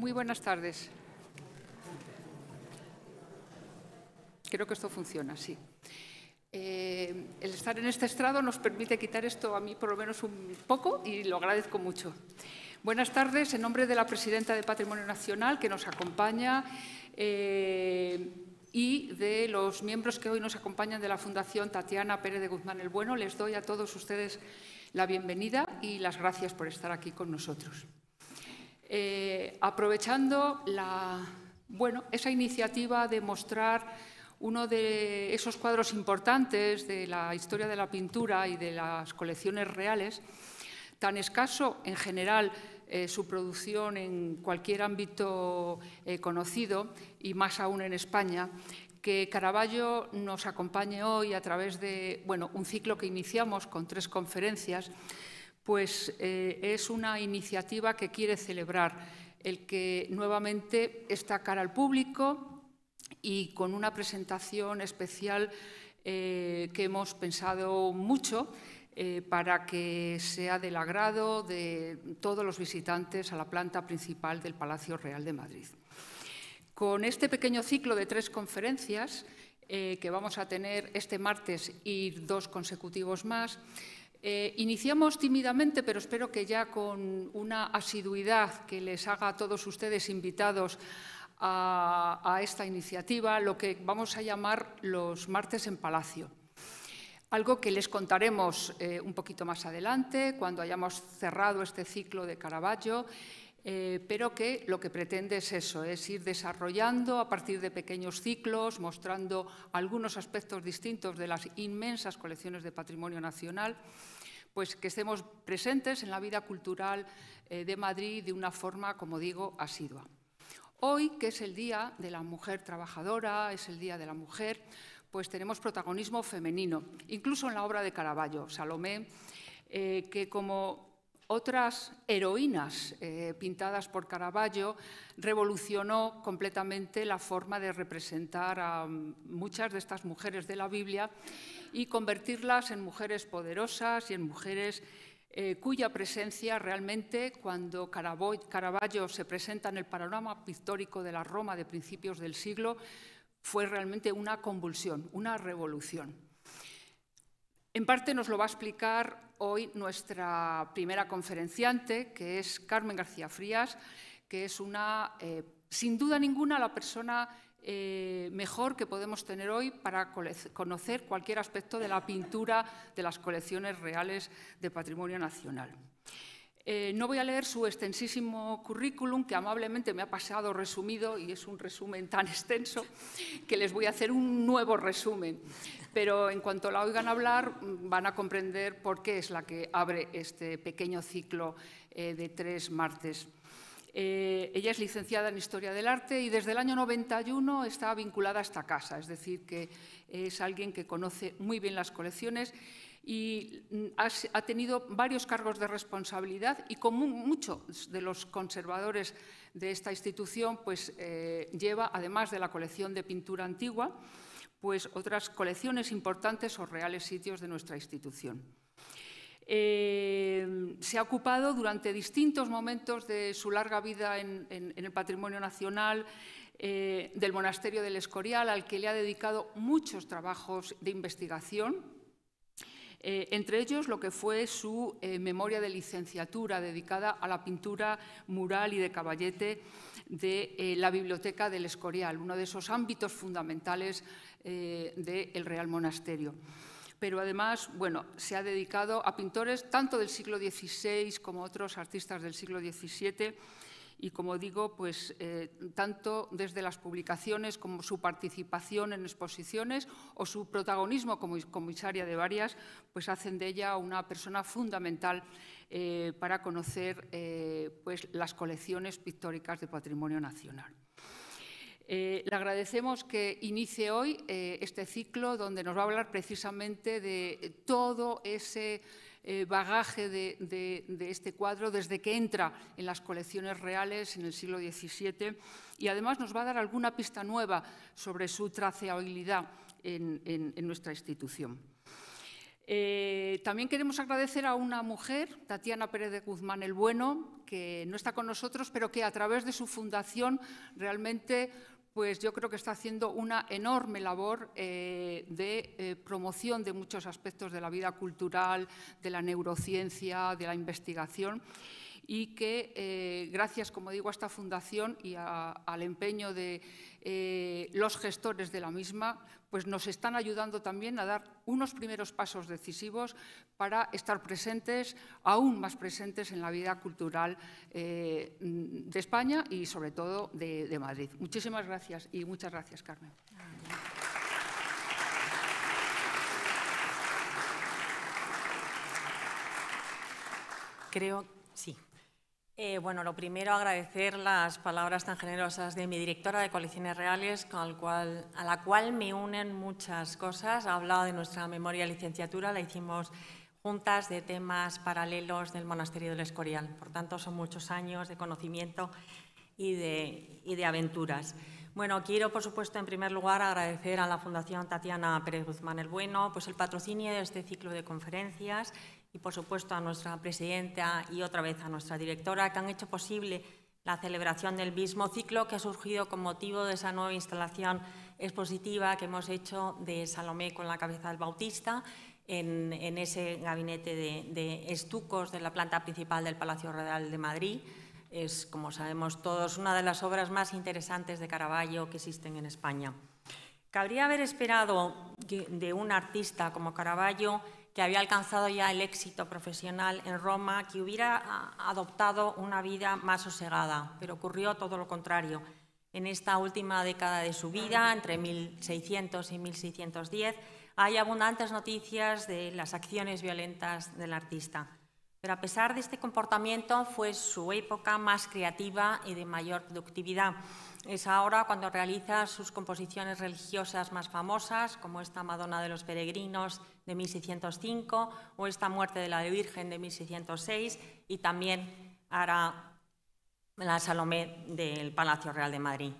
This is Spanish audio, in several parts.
Muy buenas tardes. Creo que esto funciona, sí. Eh, el estar en este estrado nos permite quitar esto a mí por lo menos un poco y lo agradezco mucho. Buenas tardes, en nombre de la presidenta de Patrimonio Nacional que nos acompaña eh, y de los miembros que hoy nos acompañan de la Fundación Tatiana Pérez de Guzmán el Bueno, les doy a todos ustedes la bienvenida y las gracias por estar aquí con nosotros. Eh, aprovechando la, bueno, esa iniciativa de mostrar uno de esos cuadros importantes de la historia de la pintura y de las colecciones reales, tan escaso en general eh, su producción en cualquier ámbito eh, conocido y más aún en España, que Caravaggio nos acompañe hoy a través de bueno, un ciclo que iniciamos con tres conferencias, pues eh, es una iniciativa que quiere celebrar el que nuevamente está cara al público, y con una presentación especial eh, que hemos pensado mucho eh, para que sea del agrado de todos los visitantes a la planta principal del Palacio Real de Madrid. Con este pequeño ciclo de tres conferencias que vamos a tener este martes y dos consecutivos más, iniciamos tímidamente, pero espero que ya con una asiduidad que les haga a todos ustedes invitados a, esta iniciativa, lo que vamos a llamar los martes en Palacio. Algo que les contaremos eh, un poquito más adelante, cuando hayamos cerrado este ciclo de Caravaggio, eh, pero que lo que pretende es eso, es ir desarrollando a partir de pequeños ciclos, mostrando algunos aspectos distintos de las inmensas colecciones de patrimonio nacional, pues que estemos presentes en la vida cultural eh, de Madrid de una forma, como digo, asidua. Hoy, que es el Día de la Mujer Trabajadora, es el Día de la Mujer, pues tenemos protagonismo femenino, incluso en la obra de Caravaggio, Salomé, eh, que como otras heroínas eh, pintadas por Caravaggio, revolucionó completamente la forma de representar a muchas de estas mujeres de la Biblia y convertirlas en mujeres poderosas y en mujeres eh, cuya presencia realmente, cuando Caravaggio se presenta en el panorama pictórico de la Roma de principios del siglo, fue realmente una convulsión, una revolución. En parte nos lo va a explicar hoy nuestra primera conferenciante, que es Carmen García Frías, que es una, eh, sin duda ninguna, la persona eh, mejor que podemos tener hoy para conocer cualquier aspecto de la pintura de las colecciones reales de patrimonio nacional. Eh, no voy a leer su extensísimo currículum, que amablemente me ha pasado resumido, y es un resumen tan extenso que les voy a hacer un nuevo resumen. Pero en cuanto la oigan hablar, van a comprender por qué es la que abre este pequeño ciclo eh, de tres martes. Eh, ella es licenciada en Historia del Arte y desde el año 91 está vinculada a esta casa, es decir, que es alguien que conoce muy bien las colecciones y mm, ha, tenido varios cargos de responsabilidad y como muchos de los conservadores de esta institución, pues eh, lleva, además de la colección de pintura antigua, pues otras colecciones importantes o reales sitios de nuestra institución. Eh, se ha ocupado durante distintos momentos de su larga vida en, el patrimonio nacional eh, del monasterio del Escorial, al que le ha dedicado muchos trabajos de investigación, eh, entre ellos lo que fue su memoria de licenciatura dedicada a la pintura mural y de caballete de la Biblioteca del Escorial, uno de esos ámbitos fundamentales del Real Monasterio pero además bueno, se ha dedicado a pintores tanto del siglo XVI como otros artistas del siglo XVII y, como digo, pues, eh, tanto desde las publicaciones como su participación en exposiciones o su protagonismo como comisaria de varias, pues hacen de ella una persona fundamental eh, para conocer eh, pues, las colecciones pictóricas de patrimonio nacional. Eh, le agradecemos que inicie hoy eh, este ciclo donde nos va a hablar precisamente de todo ese eh, bagaje de, este cuadro desde que entra en las colecciones reales en el siglo XVII y además nos va a dar alguna pista nueva sobre su traceabilidad en, nuestra institución. También queremos agradecer a una mujer, Tatiana Pérez de Guzmán el Bueno, que no está con nosotros, pero que a través de su fundación realmente pues yo creo que está haciendo una enorme labor eh, de eh, promoción de muchos aspectos de la vida cultural, de la neurociencia, de la investigación y que eh, gracias, como digo, a esta fundación y al empeño de eh, los gestores de la misma, pues nos están ayudando también a dar unos primeros pasos decisivos para estar presentes, aún más presentes en la vida cultural eh, de España y sobre todo de, de Madrid. Muchísimas gracias y muchas gracias, Carmen. Creo, sí, eh, bueno, lo primero, agradecer las palabras tan generosas de mi directora de Colecciones Reales, con cual, a la cual me unen muchas cosas. Ha hablado de nuestra memoria licenciatura, la hicimos juntas de temas paralelos del Monasterio del Escorial. Por tanto, son muchos años de conocimiento y de, y de aventuras. Bueno, quiero, por supuesto, en primer lugar, agradecer a la Fundación Tatiana Pérez Guzmán el Bueno pues el patrocinio de este ciclo de conferencias y, por supuesto, a nuestra presidenta y otra vez a nuestra directora, que han hecho posible la celebración del mismo ciclo que ha surgido con motivo de esa nueva instalación expositiva que hemos hecho de Salomé con la cabeza del Bautista en, ese gabinete de, de, estucos de la planta principal del Palacio Real de Madrid. Es, como sabemos todos, una de las obras más interesantes de Caravaggio que existen en España. Cabría haber esperado de un artista como Caravaggio que había alcanzado ya el éxito profesional en Roma, que hubiera adoptado una vida más sosegada, pero ocurrió todo lo contrario. En esta última década de su vida, entre 1600 y 1610, hay abundantes noticias de las acciones violentas del artista. Pero a pesar de este comportamiento, fue su época más creativa y de mayor productividad. Es ahora cuando realiza sus composiciones religiosas más famosas, como esta Madonna de los Peregrinos de 1605 o esta Muerte de la Virgen de 1606 y también hará la Salomé del Palacio Real de Madrid.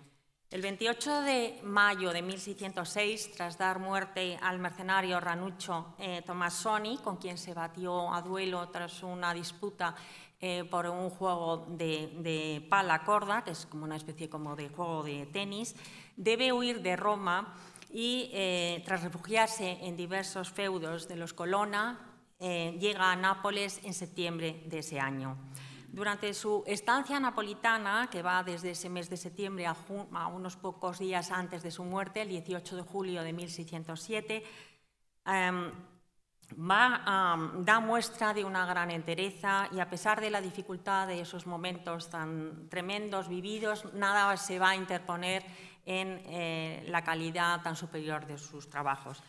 El 28 de mayo de 1606, tras dar muerte al mercenario Ranuccio eh, Tomassoni, con quien se batió a duelo tras una disputa eh, por un juego de, pala corda, que es como una especie como de juego de tenis, debe huir de Roma y, eh, tras refugiarse en diversos feudos de los Colonna, llega a Nápoles en septiembre de ese año. Durante su estancia napolitana, que va desde ese mes de septiembre a, unos pocos días antes de su muerte, el 18 de julio de 1607, da muestra de una gran entereza y a pesar de la dificultad de esos momentos tan tremendos vividos, nada se va a interponer en eh, la calidad tan superior de sus trabajos.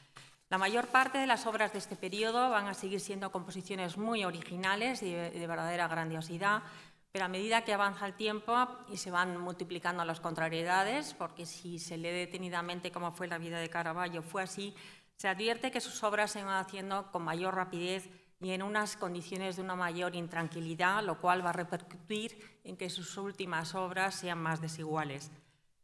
La mayor parte de las obras de este periodo van a seguir siendo composiciones muy originales y de, verdadera grandiosidad, pero a medida que avanza el tiempo y se van multiplicando las contrariedades, porque si se lee detenidamente cómo fue la vida de Caravaggio, fue así, se advierte que sus obras se van haciendo con mayor rapidez y en unas condiciones de una mayor intranquilidad, lo cual va a repercutir en que sus últimas obras sean más desiguales.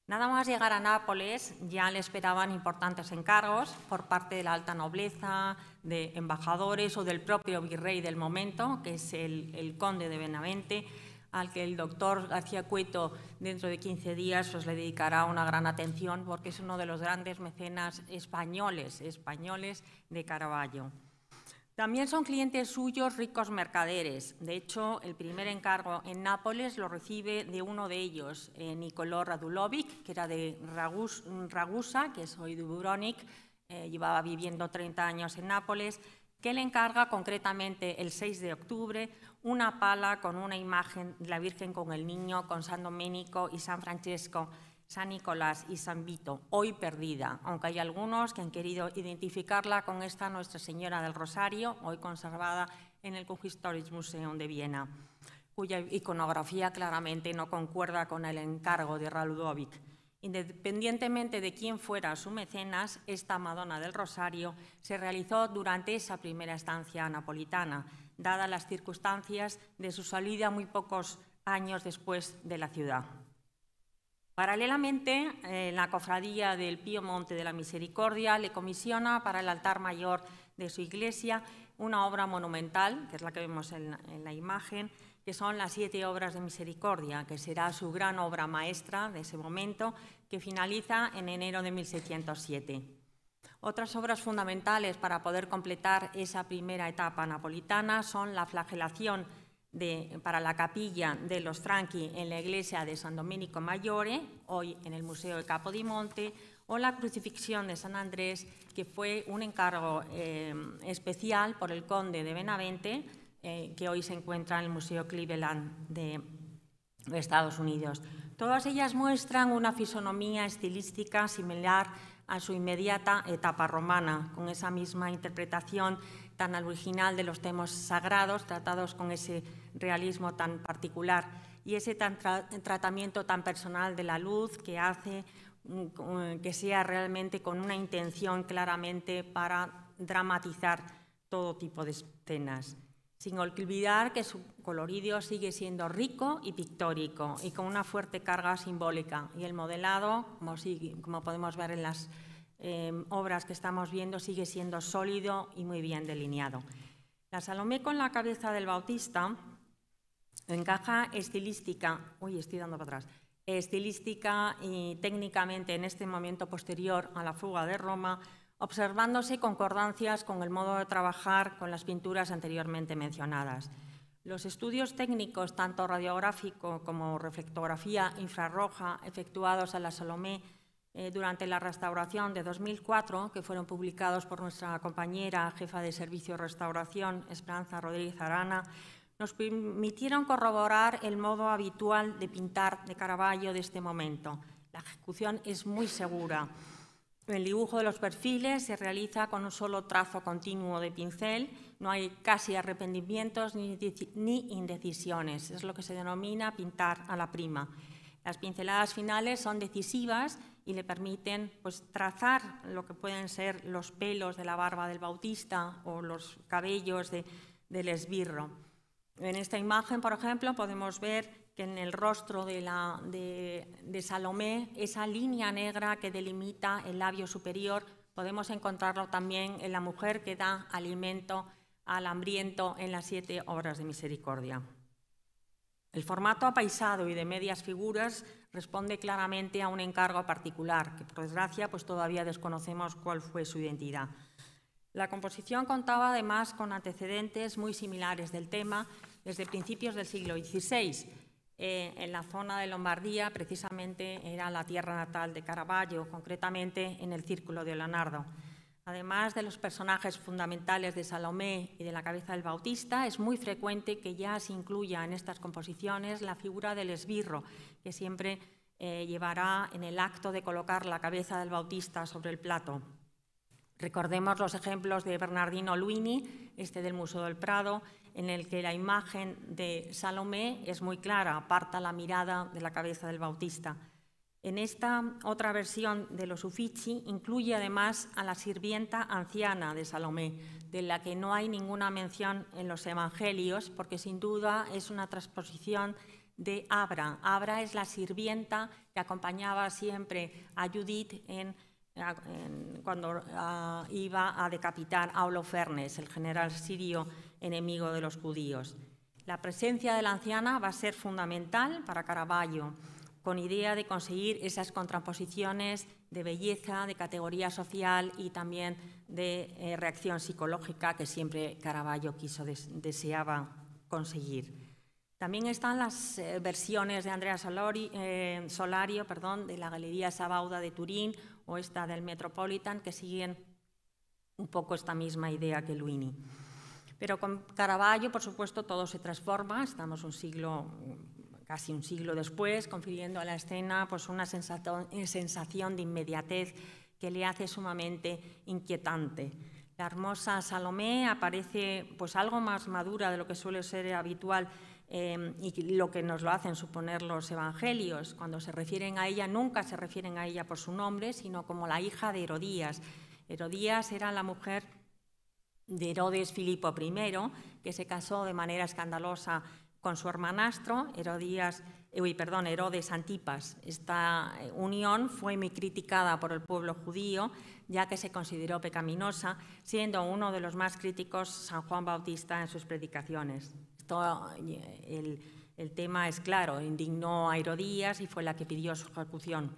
Nada más llegar a Nápoles ya le esperaban importantes encargos por parte de la alta nobleza, de embajadores o del propio virrey del momento, que es el, conde de Benavente, al que el doctor García Cueto dentro de 15 días pues, le dedicará una gran atención porque es uno de los grandes mecenas españoles, españoles de Caravaggio. También son clientes suyos ricos mercaderes. De hecho, el primer encargo en Nápoles lo recibe de uno de ellos, eh, Nicolò Radulovic, que era de Ragusa, que es hoy de Dubrovnik, eh, llevaba viviendo 30 años en Nápoles, que le encarga concretamente el 6 de octubre una pala con una imagen de la Virgen con el Niño, con San Domenico y San Francesco, San Nicolás y San Vito, hoy perdida, aunque hay algunos que han querido identificarla con esta Nuestra Señora del Rosario, hoy conservada en el Kunsthistorisches Museum de Viena, cuya iconografía claramente no concuerda con el encargo de Raludovic. Independientemente de quién fuera su mecenas, esta Madonna del Rosario se realizó durante esa primera estancia napolitana, dadas las circunstancias de su salida muy pocos años después de la ciudad. Paralelamente, eh, la cofradía del Pío Monte de la Misericordia le comisiona para el altar mayor de su iglesia, una obra monumental, que es la que vemos en la, imagen, que son las siete obras de misericordia, que será su gran obra maestra de ese momento, que finaliza en enero de 1607. Otras obras fundamentales para poder completar esa primera etapa napolitana son la flagelación para la capilla de los Franchi en la iglesia de San Domenico Maggiore, hoy en el Museo de Capodimonte, o la crucifixión de San Andrés, que fue un encargo eh, especial por el conde de Benavente, eh, que hoy se encuentra en el Museo Cleveland de Estados Unidos. Todas ellas muestran una fisonomía estilística similar a su inmediata etapa romana, con esa misma interpretación tan original de los temas sagrados, tratados con ese realismo tan particular y ese tratamiento tan personal de la luz que hace mm, que sea realmente con una intención claramente para dramatizar todo tipo de escenas, sin olvidar que su coloridio sigue siendo rico y pictórico y con una fuerte carga simbólica y el modelado, como, como podemos ver en las Em, obras que estamos viendo sigue siendo sólido y muy bien delineado. La Salomé con la cabeza del Bautista encaja estilística, uy, estoy dando para atrás, estilística y técnicamente en este momento posterior a la fuga de Roma, observándose concordancias con el modo de trabajar con las pinturas anteriormente mencionadas. Los estudios técnicos, tanto radiográfico como reflectografía infrarroja, efectuados a la Salomé eh, durante la restauración de 2004, que fueron publicados por nuestra compañera jefa de servicio de restauración, Esperanza Rodríguez Arana, nos permitieron corroborar el modo habitual de pintar de Caravaggio de este momento. La ejecución es muy segura. El dibujo de los perfiles se realiza con un solo trazo continuo de pincel, no hay casi arrepentimientos ni indecisiones, es lo que se denomina pintar a la prima. Las pinceladas finales son decisivas y le permiten pues, trazar lo que pueden ser los pelos de la barba del bautista o los cabellos del esbirro. En esta imagen, por ejemplo, podemos ver que en el rostro de, Salomé, esa línea negra que delimita el labio superior, podemos encontrarlo también en la mujer que da alimento al hambriento en las siete obras de misericordia. El formato apaisado y de medias figuras responde claramente a un encargo particular, que por desgracia pues todavía desconocemos cuál fue su identidad. La composición contaba además con antecedentes muy similares del tema desde principios del siglo XVI. Eh, en la zona de Lombardía, precisamente, era la tierra natal de Caravaggio, concretamente en el Círculo de Leonardo. Además de los personajes fundamentales de Salomé y de la cabeza del Bautista, es muy frecuente que ya se incluya en estas composiciones la figura del esbirro, que siempre eh, llevará en el acto de colocar la cabeza del Bautista sobre el plato. Recordemos los ejemplos de Bernardino Luini, este del Museo del Prado, en el que la imagen de Salomé es muy clara, aparta la mirada de la cabeza del Bautista. En esta otra versión de los Uffizi incluye además a la sirvienta anciana de Salomé, de la que no hay ninguna mención en los Evangelios, porque sin duda es una transposición de Abra. Abra es la sirvienta que acompañaba siempre a Judith cuando ah, iba a decapitar a Holofernes, el general sirio enemigo de los judíos. La presencia de la anciana va a ser fundamental para Caravaggio con idea de conseguir esas contraposiciones de belleza, de categoría social y también de eh, reacción psicológica que siempre Caravaggio quiso, deseaba conseguir. También están las eh, versiones de Andrea eh, Solario perdón, de la Galería Sabauda de Turín o esta del Metropolitan, que siguen un poco esta misma idea que Luini. Pero con Caravaggio, por supuesto, todo se transforma. Estamos un siglo casi un siglo después, confiriendo a la escena pues, una sensación de inmediatez que le hace sumamente inquietante. La hermosa Salomé aparece pues, algo más madura de lo que suele ser habitual eh, y lo que nos lo hacen suponer los evangelios. Cuando se refieren a ella, nunca se refieren a ella por su nombre, sino como la hija de Herodías. Herodías era la mujer de Herodes Filipo I, que se casó de manera escandalosa con su hermanastro, Herodías eh, uy, perdón, Herodes Antipas. Esta eh, unión fue muy criticada por el pueblo judío, ya que se consideró pecaminosa, siendo uno de los más críticos San Juan Bautista en sus predicaciones. El, tema es claro, indignó a Herodías y fue la que pidió su ejecución.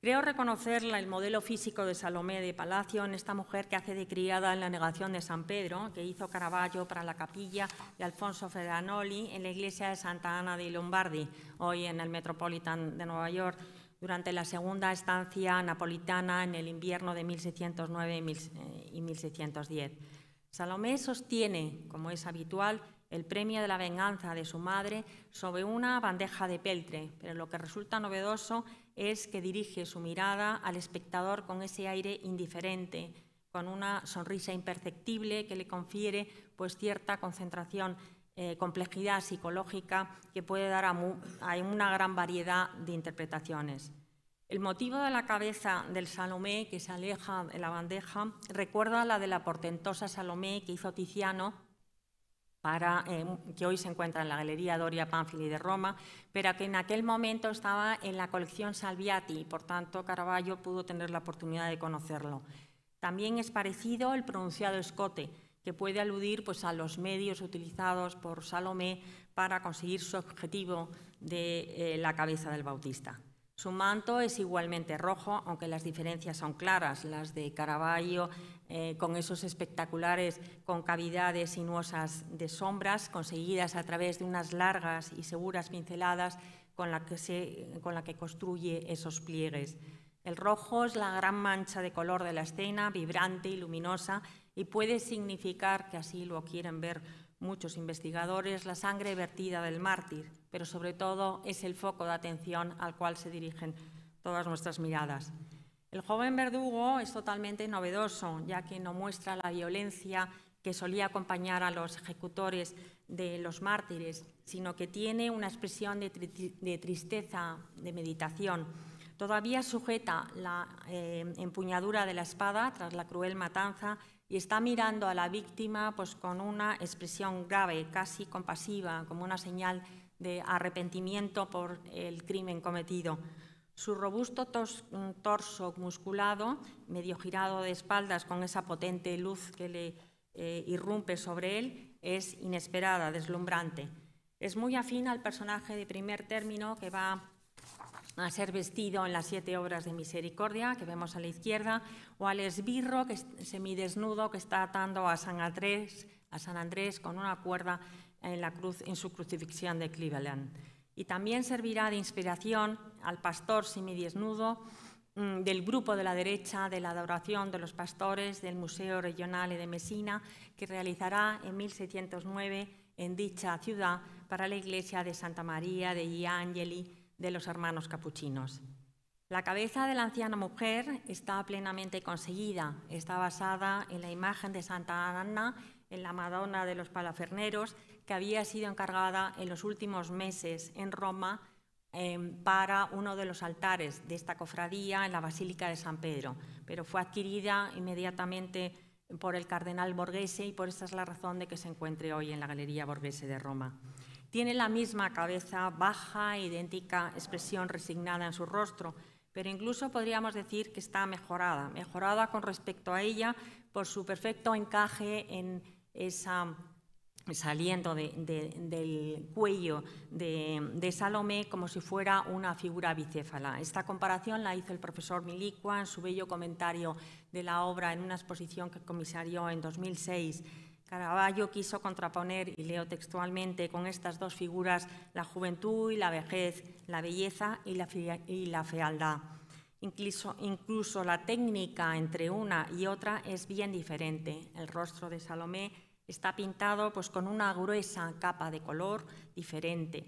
Creo reconocer el modelo físico de Salomé de Palacio en esta mujer que hace de criada en la negación de San Pedro, que hizo Caravaggio para la capilla de Alfonso Ferranoli en la iglesia de Santa Ana de Lombardi, hoy en el Metropolitan de Nueva York, durante la segunda estancia napolitana en el invierno de 1609 y 1610. Salomé sostiene, como es habitual, el premio de la venganza de su madre sobre una bandeja de peltre, pero lo que resulta novedoso es que dirige su mirada al espectador con ese aire indiferente, con una sonrisa imperceptible que le confiere pues, cierta concentración, eh, complejidad psicológica que puede dar a, una gran variedad de interpretaciones. El motivo de la cabeza del Salomé que se aleja de la bandeja recuerda la de la portentosa Salomé que hizo Tiziano para, eh, que hoy se encuentra en la Galería Doria Panfili de Roma, pero que en aquel momento estaba en la colección Salviati y por tanto Caravaggio pudo tener la oportunidad de conocerlo. También es parecido el pronunciado escote, que puede aludir pues, a los medios utilizados por Salomé para conseguir su objetivo de eh, la cabeza del Bautista. Su manto es igualmente rojo, aunque las diferencias son claras. Las de Caravaggio, eh, con esos espectaculares concavidades sinuosas de sombras conseguidas a través de unas largas y seguras pinceladas con la con la que construye esos pliegues. El rojo es la gran mancha de color de la escena, vibrante y luminosa, y puede significar, que así lo quieren ver muchos investigadores, la sangre vertida del mártir, pero sobre todo es el foco de atención al cual se dirigen todas nuestras miradas. El joven verdugo es totalmente novedoso, ya que no muestra la violencia que solía acompañar a los ejecutores de los mártires, sino que tiene una expresión de, tristeza, de meditación. Todavía sujeta la eh, empuñadura de la espada tras la cruel matanza y está mirando a la víctima pues, con una expresión grave, casi compasiva, como una señal de arrepentimiento por el crimen cometido. Su robusto torso musculado, medio girado de espaldas con esa potente luz que le eh, irrumpe sobre él, es inesperada, deslumbrante. Es muy afín al personaje de primer término que va a ser vestido en las siete obras de misericordia que vemos a la izquierda, o al esbirro que semidesnudo que está atando a San Andrés, a San Andrés con una cuerda en, la cruz, en su crucifixión de Cleveland. Y también servirá de inspiración al pastor semidesnudo mm, del grupo de la derecha de la adoración de los pastores del Museo Regional de Messina, que realizará en 1609 en dicha ciudad para la iglesia de Santa María de Angeli de los hermanos capuchinos. La cabeza de la anciana mujer está plenamente conseguida. Está basada en la imagen de Santa Ana, en la Madonna de los Palaferneros, que había sido encargada en los últimos meses en Roma em, para uno de los altares de esta cofradía en la Basílica de San Pedro, pero fue adquirida inmediatamente por el cardenal Borghese y por esta es la razón de que se encuentre hoy en la Galería Borghese de Roma. Tiene la misma cabeza baja, idéntica expresión resignada en su rostro, pero incluso podríamos decir que está mejorada, mejorada con respecto a ella por su perfecto encaje en esa saliendo del cuello de, Salomé como si fuera una figura bicéfala. Esta comparación la hizo el profesor Milicua en su bello comentario de la obra en una exposición que comisarió en 2006 Caravaggio quiso contraponer, y leo textualmente, con estas dos figuras la juventud y la vejez, la belleza y la, fealdad. Incluso, incluso la técnica entre una y otra es bien diferente. El rostro de Salomé está pintado pues, con una gruesa capa de color diferente,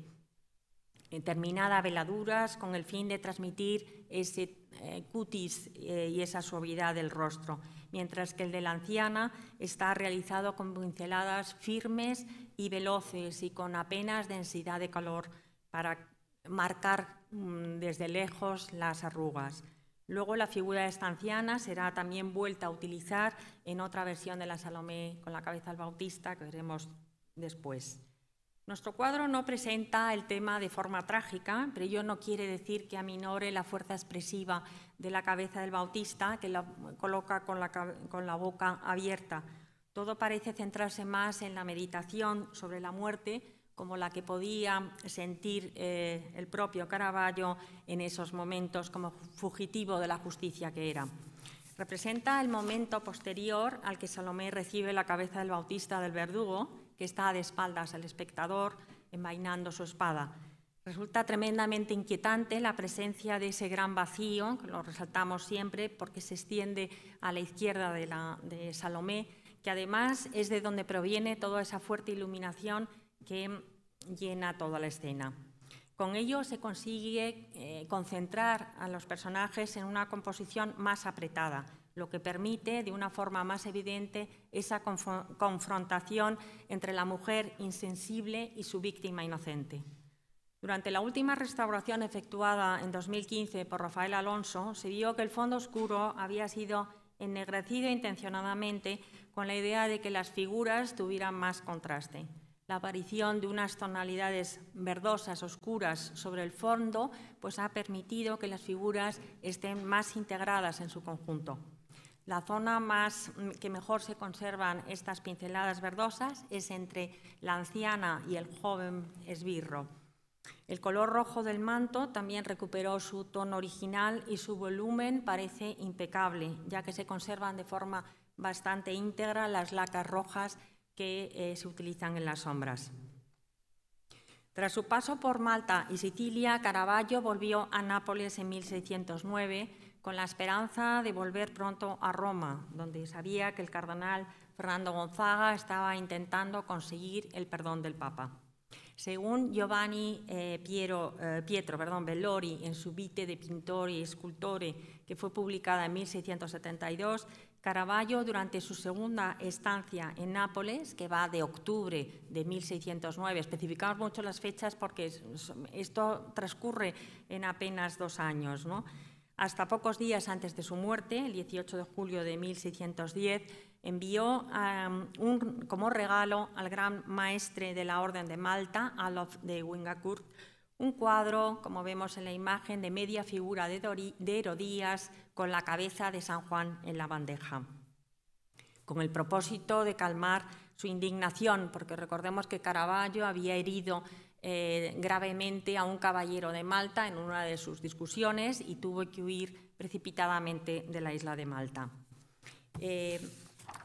terminada a veladuras con el fin de transmitir ese eh, cutis eh, y esa suavidad del rostro mientras que el de la anciana está realizado con pinceladas firmes y veloces y con apenas densidad de color para marcar mm, desde lejos las arrugas. Luego la figura de esta anciana será también vuelta a utilizar en otra versión de la Salomé con la cabeza del Bautista que veremos después. Nuestro cuadro no presenta el tema de forma trágica, pero ello no quiere decir que aminore la fuerza expresiva de la cabeza del Bautista, que la coloca con la, boca abierta. Todo parece centrarse más en la meditación sobre la muerte, como la que podía sentir eh, el propio Caravaggio en esos momentos como fugitivo de la justicia que era. Representa el momento posterior al que Salomé recibe la cabeza del Bautista del verdugo está de espaldas al espectador envainando su espada. Resulta tremendamente inquietante la presencia de ese gran vacío, que lo resaltamos siempre porque se extiende a la izquierda de Salomé, que además es de donde proviene toda esa fuerte iluminación que llena toda la escena. Con ello se consigue eh, concentrar a los personajes en una composición más apretada, lo que permite de una forma más evidente esa confrontación entre la mujer insensible y su víctima inocente. Durante la última restauración efectuada en 2015 por Rafael Alonso, se vio que el fondo oscuro había sido ennegrecido intencionadamente con la idea de que las figuras tuvieran más contraste. La aparición de unas tonalidades verdosas, oscuras sobre el fondo, pues ha permitido que las figuras estén más integradas en su conjunto. La zona más mm, que mejor se conservan estas pinceladas verdosas es entre la anciana y el joven esbirro. El color rojo del manto también recuperó su tono original y su volumen parece impecable, ya que se conservan de forma bastante íntegra las lacas rojas que eh, se utilizan en las sombras. Tras su paso por Malta y Sicilia, Caravaggio volvió a Nápoles en 1609 con la esperanza de volver pronto a Roma, donde sabía que el cardenal Fernando Gonzaga estaba intentando conseguir el perdón del Papa. Según Giovanni eh, eh, Pietro perdón, Bellori en su Vite de Pintori y Scultori, que fue publicada en 1672, Caravaggio, durante su segunda estancia en Nápoles, que va de octubre de 1609, especificamos mucho las fechas porque esto transcurre en apenas dos años, ¿no? Hasta pocos días antes de su muerte, el 18 de julio de 1610, envió como regalo al gran maestre de la Orden de Malta, Alof de Wingakurt, un cuadro, como vemos en la imagen, de media figura de, de Herodías con la cabeza de San Juan en la bandeja, con el propósito de calmar su indignación, porque recordemos que Caravaggio había herido eh, gravemente a un caballero de Malta en una de sus discusiones y tuvo que huir precipitadamente de la isla de Malta. Eh,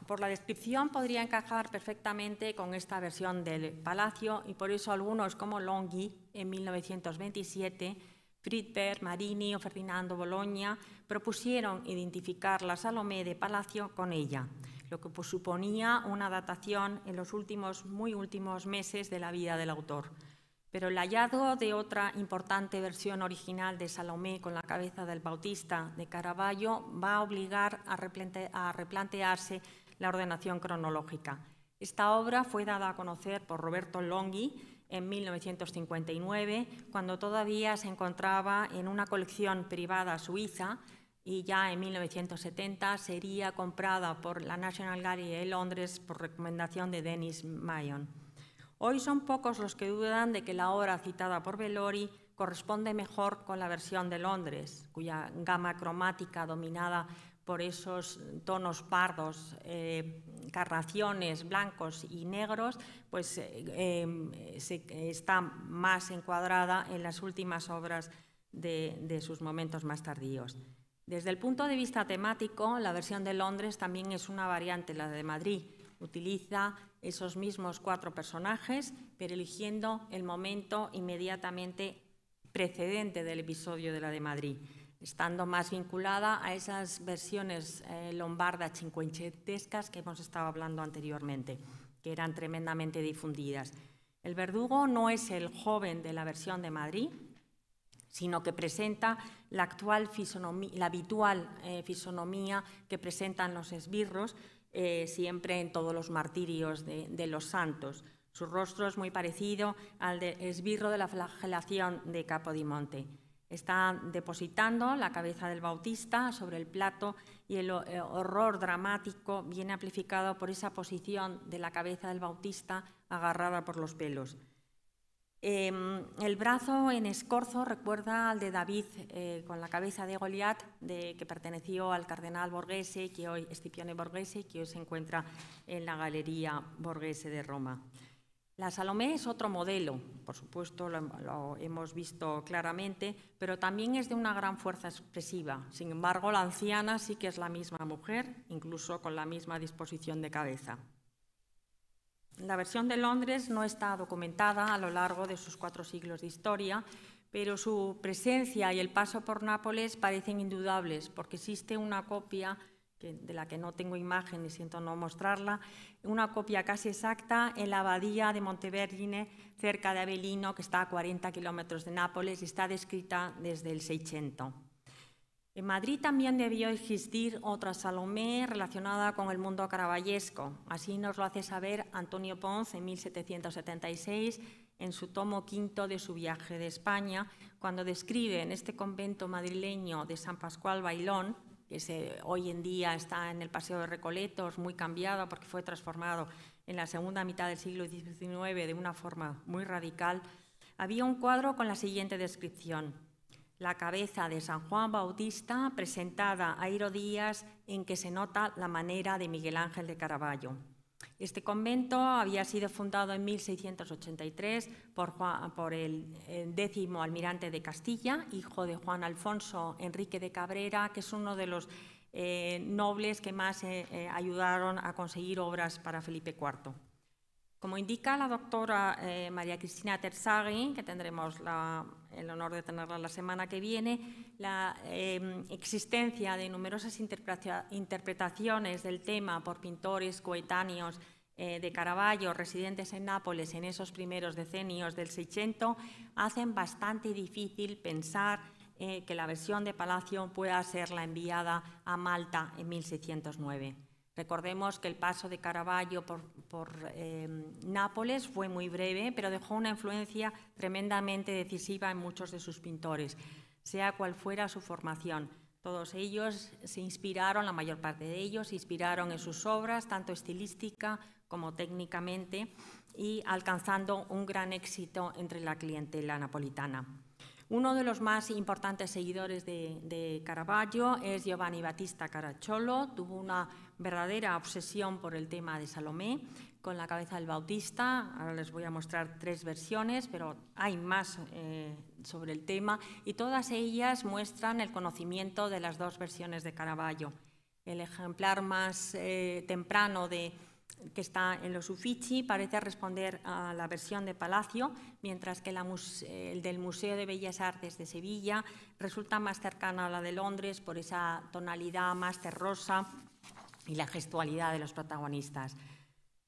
por la descripción podría encajar perfectamente con esta versión del palacio y por eso algunos como Longhi en 1927, Friedberg, Marini o Ferdinando Bologna propusieron identificar la Salomé de Palacio con ella, lo que suponía una datación en los últimos, muy últimos meses de la vida del autor. Pero el hallazgo de otra importante versión original de Salomé con la cabeza del Bautista de Caravaggio va a obligar a, replantearse la ordenación cronológica. Esta obra fue dada a conocer por Roberto Longhi en 1959, cuando todavía se encontraba en una colección privada suiza y ya en 1970 sería comprada por la National Gallery de Londres por recomendación de Dennis Mayon. Hoy son pocos los que dudan de que la obra citada por Bellori corresponde mejor con la versión de Londres, cuya gama cromática dominada por esos tonos pardos, eh, carnaciones blancos y negros, pues eh, em, está más encuadrada en las últimas obras de sus momentos más tardíos. Desde el punto de vista temático, la versión de Londres también es una variante, la de Madrid, Utiliza esos mismos cuatro personajes, pero eligiendo el momento inmediatamente precedente del episodio de la de Madrid, estando más vinculada a esas versiones eh, lombardas cincuentescas que hemos estado hablando anteriormente, que eran tremendamente difundidas. El verdugo no es el joven de la versión de Madrid, sino que presenta la, actual la habitual eh, fisonomía que presentan los esbirros, eh, siempre en todos los martirios de, los santos. Su rostro es muy parecido al de esbirro de la flagelación de Capodimonte. Está depositando la cabeza del Bautista sobre el plato y el eh, horror dramático viene amplificado por esa posición de la cabeza del Bautista agarrada por los pelos. Em, el brazo en escorzo recuerda al de David eh, con la cabeza de Goliat, que perteneció al cardenal Borghese, que hoy, Scipione Borghese, que hoy se encuentra en la Galería Borghese de Roma. La Salomé es otro modelo, por supuesto lo, hemos visto claramente, pero también es de una gran fuerza expresiva. Sin embargo, la anciana sí que es la misma mujer, incluso con la misma disposición de cabeza. La versión de Londres no está documentada a lo largo de sus cuatro siglos de historia, pero su presencia y el paso por Nápoles parecen indudables, porque existe una copia de la que no tengo imagen y siento no mostrarla, una copia casi exacta en la abadía de Montevergine, cerca de Avellino, que está a 40 kilómetros de Nápoles y está descrita desde el 600. En Madrid también debió existir otra Salomé relacionada con el mundo caravallesco. Así nos lo hace saber Antonio Pons en 1776 en su tomo quinto de su viaje de España, cuando describe en este convento madrileño de San Pascual Bailón, que hoy en día está en el Paseo de Recoletos, muy cambiado porque fue transformado en la segunda mitad del siglo XIX de una forma muy radical, había un cuadro con la siguiente descripción. La cabeza de San Juan Bautista presentada a Díaz en que se nota la manera de Miguel Ángel de Caravaggio. Este convento había sido fundado en 1683 por, el, décimo almirante de Castilla, hijo de Juan Alfonso Enrique de Cabrera, que es uno de los eh, nobles que más eh, eh, ayudaron a conseguir obras para Felipe IV. Como indica la doctora María Cristina Terzaghi, que tendremos el honor de tenerla la semana que viene, la existencia de numerosas interpretaciones del tema por pintores coetáneos eh, de Caravaggio residentes en Nápoles en esos primeros decenios del Seicento hacen bastante difícil pensar eh, que la versión de Palacio pueda ser la enviada a Malta en 1609. Recordemos que el paso de Caravaggio por, eh, Nápoles fue muy breve, pero dejó una influencia tremendamente decisiva en muchos de sus pintores, sea cual fuera su formación. Todos ellos se inspiraron, la mayor parte de ellos se inspiraron en sus obras, tanto estilística como técnicamente, y alcanzando un gran éxito entre la clientela napolitana. Uno de los más importantes seguidores de, Caravaggio es Giovanni Battista Caracciolo. Tuvo una verdadera obsesión por el tema de Salomé con la cabeza del Bautista. Ahora les voy a mostrar tres versiones, pero hay más eh, sobre el tema y todas ellas muestran el conocimiento de las dos versiones de Caravaggio. El ejemplar más eh, temprano de que está en los Uffizi parece responder a la versión de Palacio, mientras que el del Museo de Bellas Artes de Sevilla resulta más cercana a la de Londres por esa tonalidad más terrosa y la gestualidad de los protagonistas.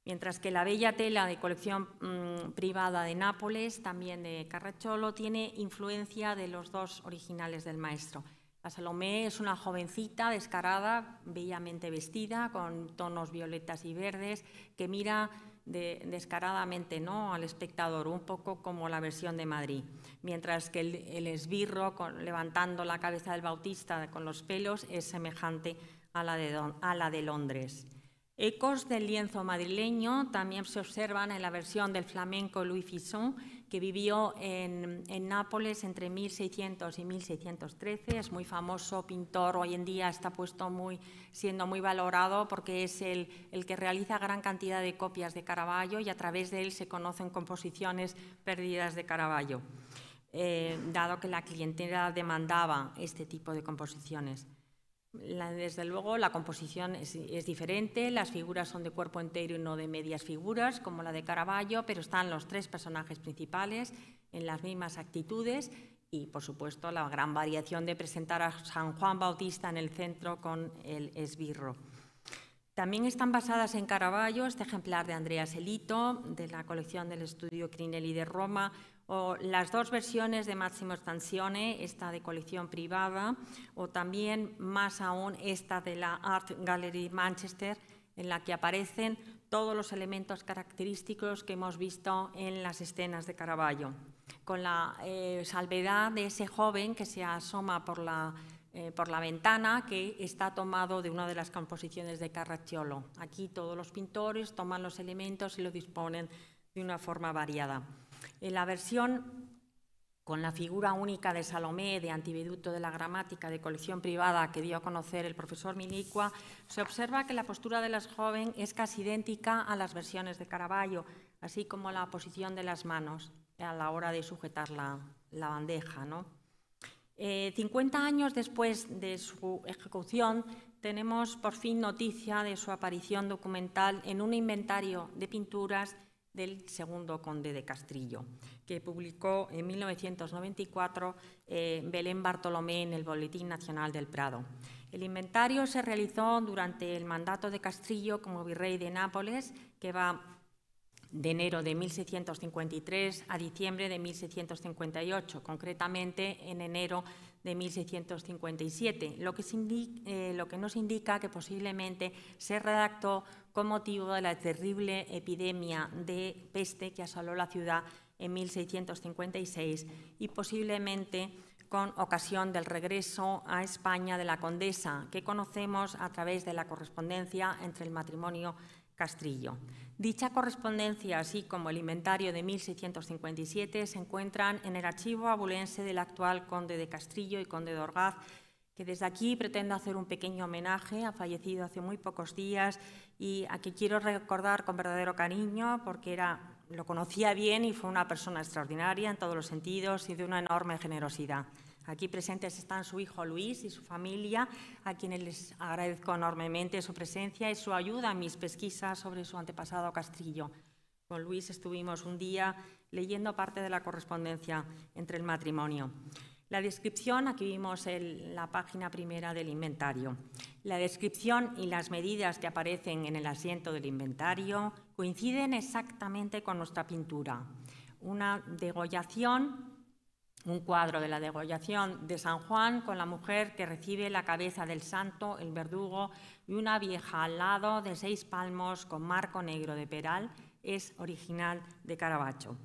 Mientras que la bella tela de colección mm, privada de Nápoles, también de Carracciolo, tiene influencia de los dos originales del maestro. La Salomé es una jovencita descarada, bellamente vestida, con tonos violetas y verdes, que mira descaradamente ¿no? al espectador, un poco como la versión de Madrid. Mientras que el, esbirro, levantando la cabeza del bautista con los pelos, es semejante a la de, la de Londres. Ecos del lienzo madrileño también se observan en la versión del flamenco Louis Fisson, que vivió en, Nápoles entre 1600 y 1613. Es muy famoso pintor, hoy en día está puesto muy, siendo muy valorado porque es el, que realiza gran cantidad de copias de Caravaggio y a través de él se conocen composiciones perdidas de Caravaggio, eh, dado que la clientela demandaba este tipo de composiciones desde luego, la composición es, diferente, las figuras son de cuerpo entero y no de medias figuras, como la de Caravaggio, pero están los tres personajes principales en las mismas actitudes y, por supuesto, la gran variación de presentar a San Juan Bautista en el centro con el esbirro. También están basadas en Caravaggio, este ejemplar de Andrea Selito, de la colección del estudio Crinelli de Roma, o las dos versiones de Máximo Stanzione, esta de colección privada, o también más aún esta de la Art Gallery Manchester, en la que aparecen todos los elementos característicos que hemos visto en las escenas de Caravaggio, con la eh, salvedad de ese joven que se asoma por la, eh, por la ventana, que está tomado de una de las composiciones de Carracciolo. Aquí todos los pintores toman los elementos y lo disponen de una forma variada. En la versión con la figura única de Salomé, de antiveduto de la gramática de colección privada que dio a conocer el profesor Milicua, se observa que la postura de la joven es casi idéntica a las versiones de Caravaggio, así como la posición de las manos a la hora de sujetar la, bandeja. 50 eh, años después de su ejecución, tenemos por fin noticia de su aparición documental en un inventario de pinturas del segundo conde de Castrillo, que publicó en 1994 eh, Belén Bartolomé en el Boletín Nacional del Prado. El inventario se realizó durante el mandato de Castrillo como virrey de Nápoles, que va de enero de 1653 a diciembre de 1658, concretamente en enero de 1657, lo que, eh, lo que, nos indica que posiblemente se redactó con motivo de la terrible epidemia de peste que asoló la ciudad en 1656 y posiblemente con ocasión del regreso a España de la condesa, que conocemos a través de la correspondencia entre el matrimonio Castrillo. Dicha correspondencia, así como el inventario de 1657, se encuentran en el archivo abulense del actual conde de Castrillo y conde de Orgaz, que desde aquí pretendo hacer un pequeño homenaje, ha fallecido hace muy pocos días y a que quiero recordar con verdadero cariño porque era, lo conocía bien y fue una persona extraordinaria en todos los sentidos y de una enorme generosidad. Aquí presentes están su hijo Luis y su familia, a quienes les agradezco enormemente su presencia y su ayuda en mis pesquisas sobre su antepasado Castrillo. Con Luis estuvimos un día leyendo parte de la correspondencia entre el matrimonio. La descripción, aquí vimos la página primera del inventario. La descripción y las medidas que aparecen en el asiento del inventario coinciden exactamente con nuestra pintura. Una degollación un cuadro de la degollación de San Juan con la mujer que recibe la cabeza del santo, el verdugo, y una vieja al lado de seis palmos con marco negro de peral, es original de Caravaggio.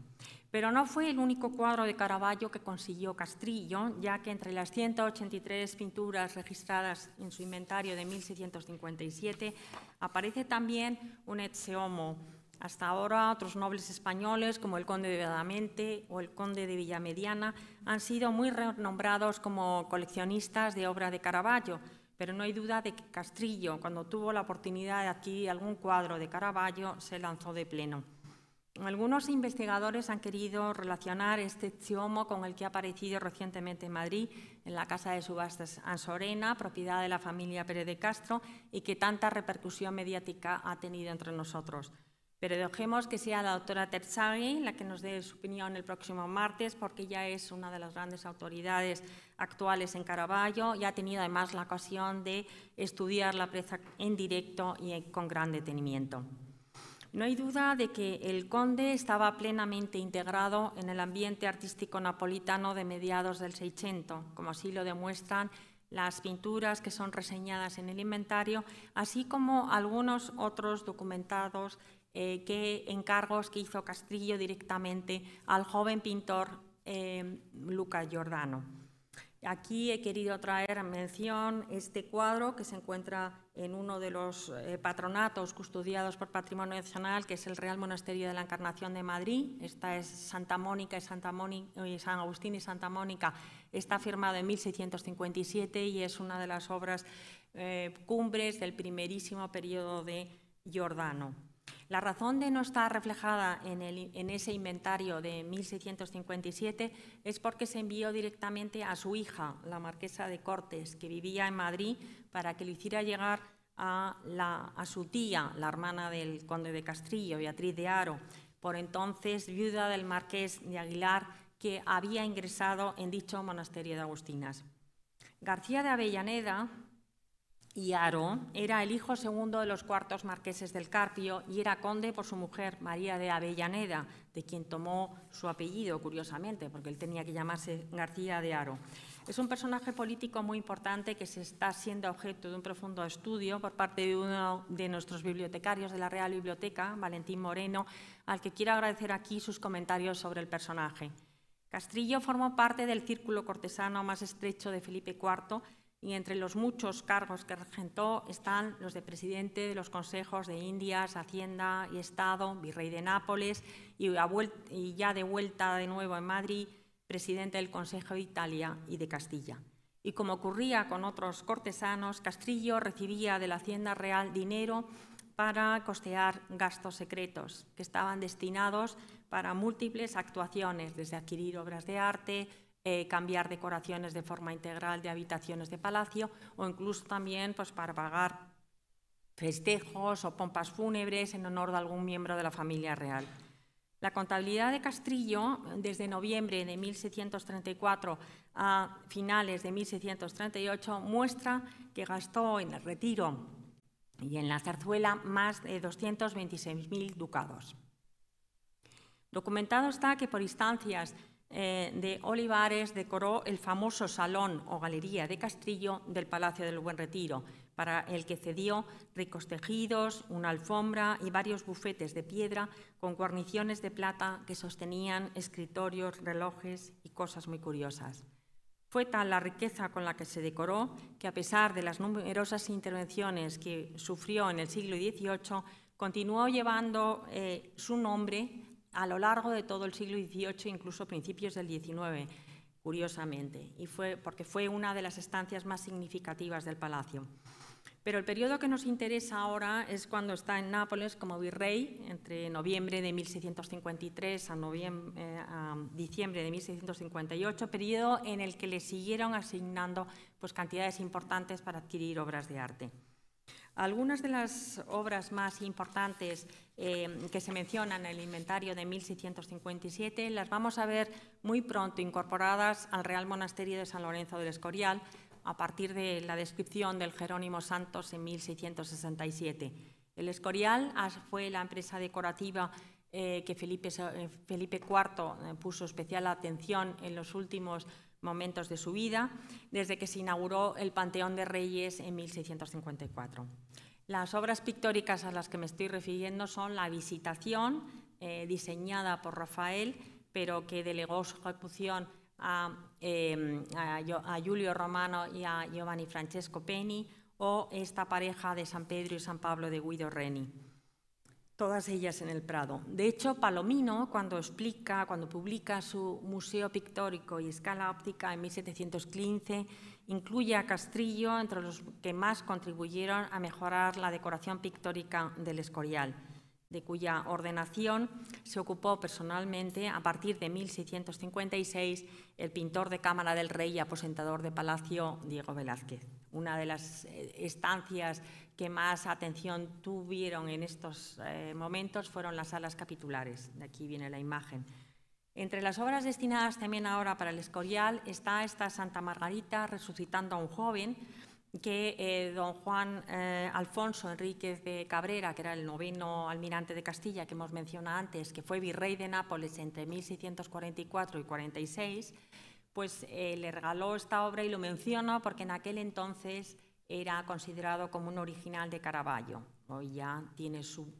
Pero no fue el único cuadro de Caravaggio que consiguió Castrillo, ya que entre las 183 pinturas registradas en su inventario de 1657 aparece también un Etseomo hasta ahora, otros nobles españoles, como el conde de Vedamente o el conde de Villamediana, han sido muy renombrados como coleccionistas de obra de Caravaggio, pero no hay duda de que Castrillo, cuando tuvo la oportunidad de adquirir algún cuadro de Caravaggio, se lanzó de pleno. Algunos investigadores han querido relacionar este xiomo con el que ha aparecido recientemente en Madrid, en la Casa de Subastas Ansorena, propiedad de la familia Pérez de Castro, y que tanta repercusión mediática ha tenido entre nosotros. Pero dejemos que sea la doctora Terzaghi la que nos dé su opinión el próximo martes, porque ella es una de las grandes autoridades actuales en Caravaggio y ha tenido además la ocasión de estudiar la pieza en directo y con gran detenimiento. No hay duda de que el conde estaba plenamente integrado en el ambiente artístico napolitano de mediados del Seicento, como así lo demuestran las pinturas que son reseñadas en el inventario, así como algunos otros documentados eh, que encargos que hizo Castrillo directamente al joven pintor eh, Luca Giordano. Aquí he querido traer a mención este cuadro que se encuentra en uno de los eh, patronatos custodiados por Patrimonio Nacional, que es el Real Monasterio de la Encarnación de Madrid. Esta es Santa Mónica y Santa y San Agustín y Santa Mónica. Está firmado en 1657 y es una de las obras cumbres del primerísimo periodo de Giordano. La razón de no estar reflejada en, ese inventario de 1657 es porque se envió directamente a su hija, la marquesa de Cortes, que vivía en Madrid, para que le hiciera llegar a, a su tía, la hermana del conde de Castrillo, Beatriz de Aro, por entonces viuda del marqués de Aguilar, que había ingresado en dicho monasterio de Agustinas. García de Avellaneda y Aro era el hijo segundo de los cuartos marqueses del Carpio y era conde por su mujer María de Avellaneda, de quien tomó su apellido, curiosamente, porque él tenía que llamarse García de Aro. Es un personaje político muy importante que se está siendo objeto de un profundo estudio por parte de uno de nuestros bibliotecarios de la Real Biblioteca, Valentín Moreno, al que quiero agradecer aquí sus comentarios sobre el personaje. Castrillo formó parte del círculo cortesano más estrecho de Felipe IV y entre los muchos cargos que regentó están los de presidente de los consejos de Indias, Hacienda y Estado, virrey de Nápoles y, ya de vuelta de nuevo en Madrid, presidente del Consejo de Italia y de Castilla. Y como ocurría con otros cortesanos, Castrillo recibía de la Hacienda Real dinero para costear gastos secretos que estaban destinados para múltiples actuaciones, desde adquirir obras de arte, eh, cambiar decoraciones de forma integral de habitaciones de palacio o incluso también pues, para pagar festejos o pompas fúnebres en honor de algún miembro de la familia real. La contabilidad de Castrillo, desde noviembre de 1734 a finales de 1638, muestra que gastó en el retiro y en la zarzuela más de 226.000 ducados. Documentado está que por instancias eh, de Olivares decoró el famoso salón o galería de Castrillo del Palacio del Buen Retiro, para el que cedió ricos tejidos, una alfombra y varios bufetes de piedra con guarniciones de plata que sostenían escritorios, relojes y cosas muy curiosas. Fue tal la riqueza con la que se decoró que, a pesar de las numerosas intervenciones que sufrió en el siglo XVIII, continuó llevando eh, su nombre a lo largo de todo el siglo XVIII, incluso principios del XIX, curiosamente, y fue porque fue una de las estancias más significativas del palacio. Pero el periodo que nos interesa ahora es cuando está en Nápoles como virrey, entre noviembre de 1653 eh, a, diciembre de 1658, periodo en el que le siguieron asignando pues, cantidades importantes para adquirir obras de arte. Algunas de las obras más importantes eh, que se mencionan en el inventario de 1657 las vamos a ver muy pronto incorporadas al Real Monasterio de San Lorenzo del Escorial, a partir de la descripción del Jerónimo Santos en 1667. El Escorial fue la empresa decorativa eh, que Felipe, eh, Felipe IV puso especial atención en los últimos momentos de su vida, desde que se inauguró el Panteón de Reyes en 1654. Las obras pictóricas a las que me estoy refiriendo son la Visitación, diseñada por Rafael, pero que delegó su ejecución Em, a, Julio Romano y a Giovanni Francesco Peni, o esta pareja de San Pedro y San Pablo de Guido Reni. Todas ellas en el Prado. De hecho, Palomino, cuando explica, cuando publica su Museo Pictórico y Escala Óptica en 1715, incluye a Castrillo entre los que más contribuyeron a mejorar la decoración pictórica del Escorial de cuya ordenación se ocupó personalmente a partir de 1656 el pintor de Cámara del Rey y aposentador de Palacio Diego Velázquez. Una de las eh, estancias que más atención tuvieron en estos eh, momentos fueron las salas capitulares. De aquí viene la imagen. Entre las obras destinadas también ahora para el Escorial está esta Santa Margarita resucitando a un joven, que eh, don Juan Alfonso Enríquez de Cabrera, que era el noveno almirante de Castilla que hemos mencionado antes, que fue virrey de Nápoles entre 1644 y 46, pues eh, le regaló esta obra y lo menciono porque en aquel entonces era considerado como un original de Caravaggio. Hoy ya tiene su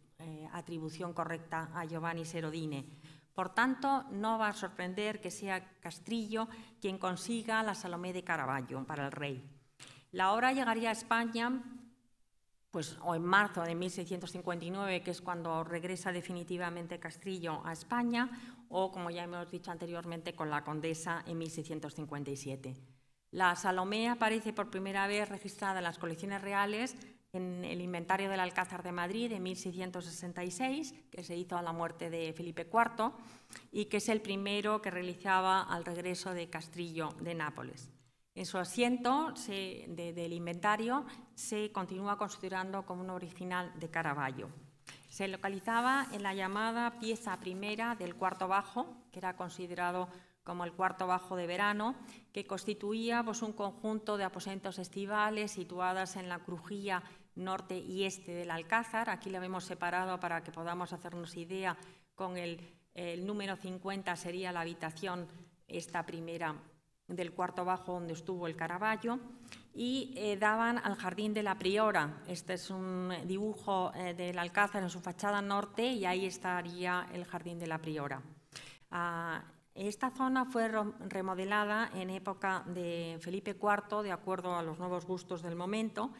atribución correcta a Giovanni Serodine. Por tanto, no va a sorprender que sea Castrillo quien consiga la Salomé de Caravaggio para el rey. La obra llegaría a España pues, o en marzo de 1659, que es cuando regresa definitivamente Castrillo a España, o como ya hemos dicho anteriormente, con la condesa en 1657. La Salomé aparece por primera vez registrada en las colecciones reales en el inventario del Alcázar de Madrid de 1666, que se hizo a la muerte de Felipe IV, y que es el primero que realizaba al regreso de Castrillo de Nápoles. En su asiento del inventario se continúa considerando como un original de Caravaggio. Se localizaba en la llamada pieza primera del cuarto bajo, que era considerado como el cuarto bajo de verano, que constituía pues, un conjunto de aposentos estivales situadas en la crujía norte y este del Alcázar. Aquí la hemos separado para que podamos hacernos idea con el, el número 50 sería la habitación esta primera del cuarto bajo donde estuvo el Caravaggio y eh, daban al jardín de la Priora. Este es un dibujo eh, del Alcázar en su fachada norte y ahí estaría el jardín de la Priora. Ah, Esta zona fue remodelada en época de Felipe IV, de acuerdo a los nuevos gustos del momento,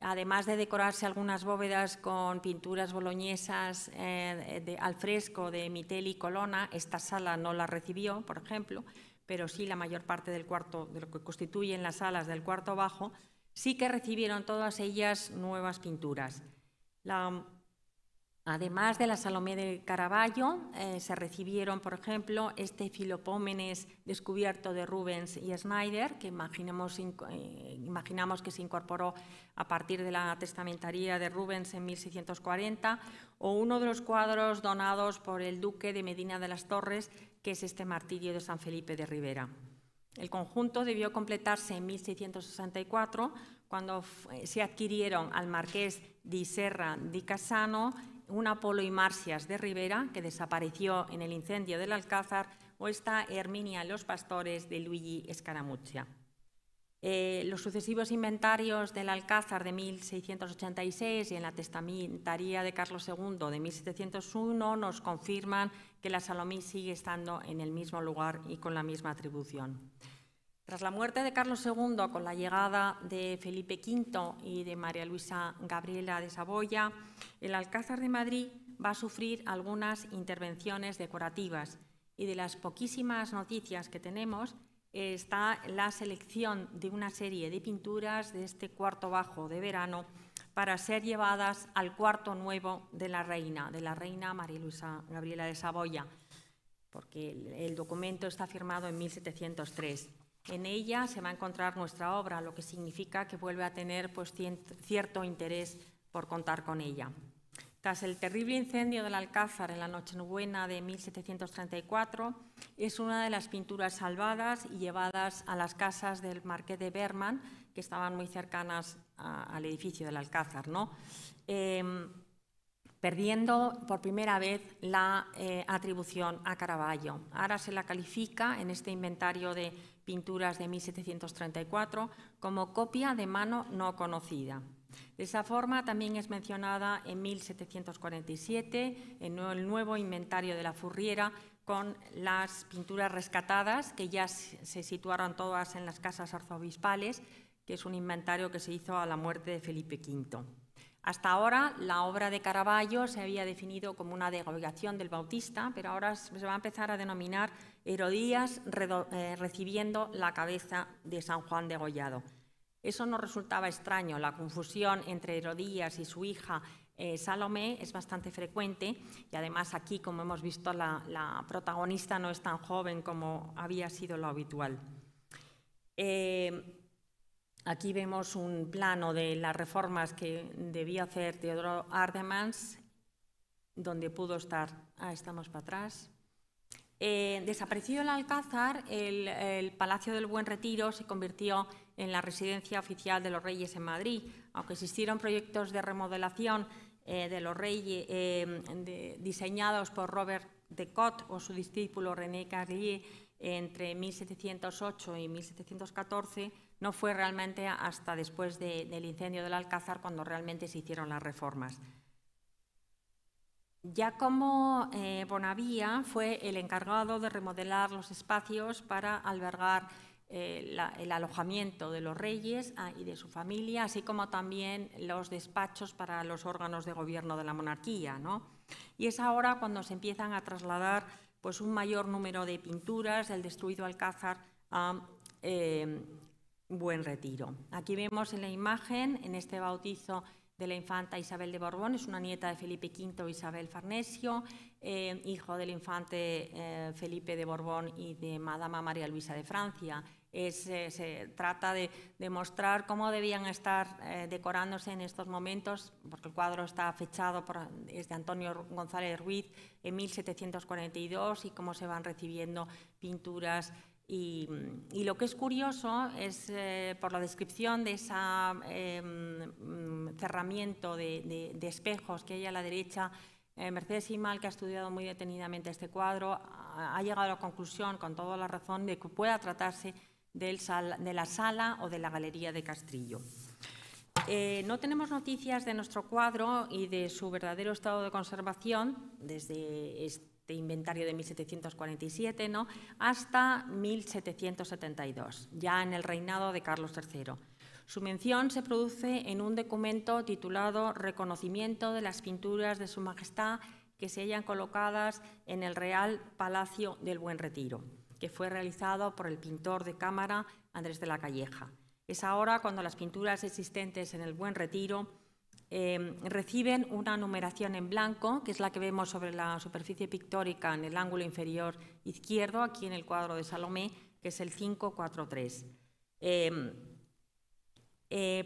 además de decorarse algunas bóvedas con pinturas boloñesas eh, al fresco de Mitelli y Colonna, esta sala no la recibió, por ejemplo, pero sí la mayor parte del cuarto, de lo que constituyen las salas del cuarto bajo, sí que recibieron todas ellas nuevas pinturas. Además de la Salomé de Caravaggio, eh, se recibieron, por ejemplo, este Filopómenes descubierto de Rubens y Schneider, que imaginamos, eh, imaginamos, que se incorporó a partir de la testamentaría de Rubens en 1640, o uno de los cuadros donados por el duque de Medina de las Torres, que es este martirio de San Felipe de Rivera. El conjunto debió completarse en 1664, cuando se adquirieron al marqués di Serra di Casano un Apolo y Marcias de Rivera, que desapareció en el incendio del Alcázar, o esta Herminia los Pastores de Luigi Scaramuccia. Eh, los sucesivos inventarios del Alcázar de 1686 y en la testamentaría de Carlos II de 1701 nos confirman que la Salomí sigue estando en el mismo lugar y con la misma atribución. Tras la muerte de Carlos II, con la llegada de Felipe V y de María Luisa Gabriela de Saboya, el Alcázar de Madrid va a sufrir algunas intervenciones decorativas y de las poquísimas noticias que tenemos está la selección de una serie de pinturas de este cuarto bajo de verano para ser llevadas al cuarto nuevo de la reina, de la reina María Luisa Gabriela de Saboya, porque el documento está firmado en 1703. En ella se va a encontrar nuestra obra, lo que significa que vuelve a tener pues, cierto interés por contar con ella. Tras el terrible incendio del Alcázar en la Nochebuena de 1734, es una de las pinturas salvadas y llevadas a las casas del marqués de Berman, que estaban muy cercanas al edificio del Alcázar. ¿no? Em, perdiendo por primera vez la eh, atribución a Caravaggio. Ahora se la califica en este inventario de pinturas de 1734 como copia de mano no conocida. De esa forma también es mencionada en 1747 en el nuevo inventario de la Furriera con las pinturas rescatadas que ya se situaron todas en las casas arzobispales, que es un inventario que se hizo a la muerte de Felipe V. Hasta ahora la obra de Caravaggio se había definido como una degollación del Bautista, pero ahora se va a empezar a denominar Herodías eh, recibiendo la cabeza de San Juan degollado. Eso no resultaba extraño, la confusión entre Herodías y su hija eh, Salomé es bastante frecuente y además aquí, como hemos visto, la, protagonista no es tan joven como había sido lo habitual. Eh, Aquí vemos un plano de las reformas que debía hacer Teodoro Ardemans, donde pudo estar. Ah, estamos para atrás. Eh, desaparecido el Alcázar, el, Palacio del Buen Retiro se convirtió la residencia oficial de los reyes en Madrid. Aunque existieron proyectos de remodelación eh, de los reyes eh, diseñados por Robert de Cot o su discípulo René Carlier entre 1708 y 1714, no fue realmente hasta después del incendio del Alcázar cuando realmente se hicieron las reformas. Ya como eh, Bonavía fue el encargado de remodelar los espacios para albergar eh, el alojamiento de los reyes ah, y de su familia, así como también los despachos para los órganos de gobierno de la monarquía. Y es ahora cuando se empiezan a trasladar pues, un mayor número de pinturas del destruido Alcázar a eh, buen retiro. Aquí vemos en la imagen, en este bautizo de la infanta Isabel de Borbón, es una nieta de Felipe V, Isabel Farnesio, eh, hijo del infante eh, Felipe de Borbón y de Madama María Luisa de Francia. Eh, se trata de demostrar cómo debían estar decorándose en estos momentos, porque el cuadro está fechado por, desde Antonio González Ruiz en 1742 y cómo se van recibiendo pinturas. Y, lo que es curioso es, eh, por la descripción de ese em, cerramiento de, espejos que hay a la derecha, eh, Mercedes Imal, que ha estudiado muy detenidamente este cuadro, ha, llegado a la conclusión, con toda la razón, de que pueda tratarse de la sala o de la galería de Castrillo. Eh, no tenemos noticias de nuestro cuadro y de su verdadero estado de conservación desde este inventario de 1747, ¿no? hasta 1772, ya en el reinado de Carlos III. Su mención se produce en un documento titulado Reconocimiento de las pinturas de Su Majestad que se hayan colocadas en el Real Palacio del Buen Retiro, que fue realizado por el pintor de cámara Andrés de la Calleja. Es ahora cuando las pinturas existentes en el Buen Retiro Em, reciben una numeración en blanco, que es la que vemos sobre la superficie pictórica en el ángulo inferior izquierdo, aquí en el cuadro de Salomé, que es el 543. Eh,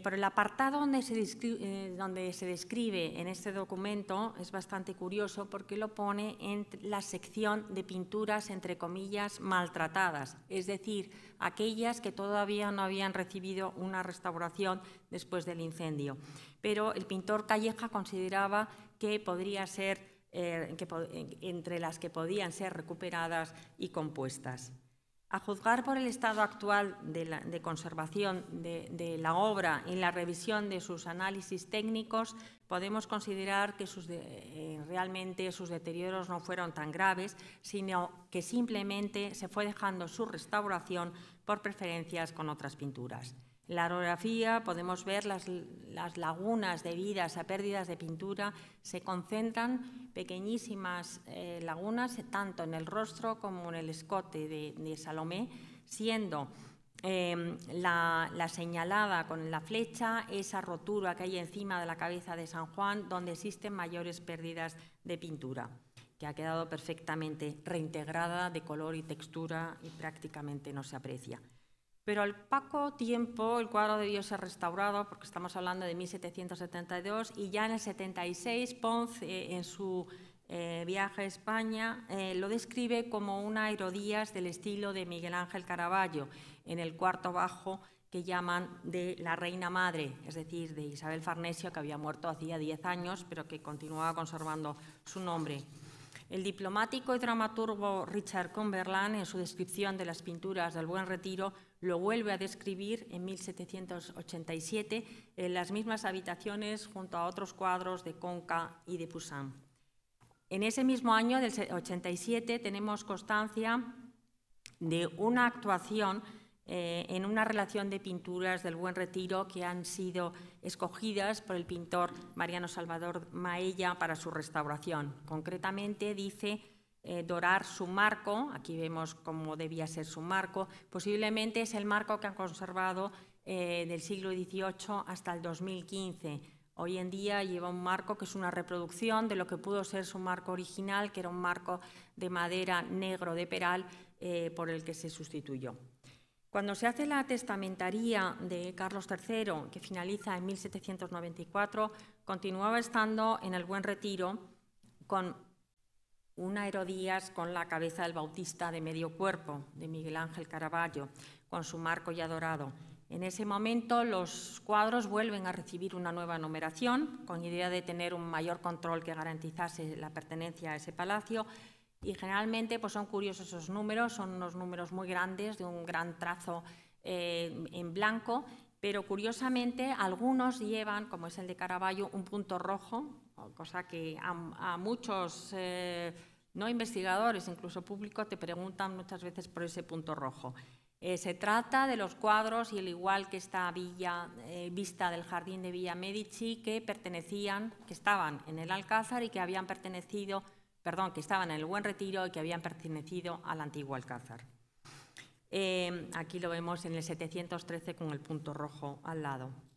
por el apartado donde se, eh, donde se, describe en este documento es bastante curioso porque lo pone en la sección de pinturas, entre comillas, maltratadas, es decir, aquellas que todavía no habían recibido una restauración después del incendio. Pero el pintor Calleja consideraba que podría ser eh, entre las que podían ser recuperadas y compuestas. A juzgar por el estado actual de, conservación de, la obra y la revisión de sus análisis técnicos, podemos considerar que eh, realmente sus deterioros no fueron tan graves, sino que simplemente se fue dejando su restauración por preferencias con otras pinturas. La orografía podemos ver las, lagunas debidas a pérdidas de pintura. Se concentran pequeñísimas eh, lagunas tanto en el rostro como en el escote de, Salomé, siendo em, la, señalada con la flecha esa rotura que hay encima de la cabeza de San Juan, donde existen mayores pérdidas de pintura, que ha quedado perfectamente reintegrada de color y textura y prácticamente no se aprecia. Pero al poco tiempo el cuadro debió ser restaurado, porque estamos hablando de 1772, y ya en el 76 Pons, eh, en su eh, viaje a España, eh, lo describe como una aerodías del estilo de Miguel Ángel Caravaggio, en el cuarto bajo que llaman de la Reina Madre, es decir, de Isabel Farnesio, que había muerto hacía 10 años, pero que continuaba conservando su nombre. El diplomático y dramaturgo Richard Cumberland, en su descripción de las pinturas del Buen Retiro, lo vuelve a describir en 1787 en las mismas habitaciones junto a otros cuadros de Conca y de Poussin. En ese mismo año, del 87, tenemos constancia de una actuación eh, en una relación de pinturas del Buen Retiro que han sido escogidas por el pintor Mariano Salvador Maella para su restauración. Concretamente dice eh, dorar su marco, aquí vemos cómo debía ser su marco, posiblemente es el marco que han conservado eh, del siglo XVIII hasta el 2015. Hoy en día lleva un marco que es una reproducción de lo que pudo ser su marco original, que era un marco de madera negro de peral eh, por el que se sustituyó. Cuando se hace la testamentaría de Carlos III, que finaliza en 1794, continuaba estando en el Buen Retiro con una Herodías con la cabeza del Bautista de medio cuerpo, de Miguel Ángel Caravaggio, con su marco ya dorado. En ese momento los cuadros vuelven a recibir una nueva numeración, con idea de tener un mayor control que garantizase la pertenencia a ese palacio. Y generalmente pues son curiosos esos números, son unos números muy grandes, de un gran trazo eh, en blanco, pero curiosamente algunos llevan, como es el de Caravaggio, un punto rojo, cosa que a, muchos eh, no investigadores, incluso públicos, te preguntan muchas veces por ese punto rojo. Eh, se trata de los cuadros, y al igual que esta villa, eh, vista del jardín de Villa Medici, que pertenecían, que estaban en el Alcázar y que habían pertenecido, perdón, que estaban en el Buen Retiro y que habían pertenecido al antiguo Alcázar. aquí lo vemos en el 713 con el punto rojo al lado.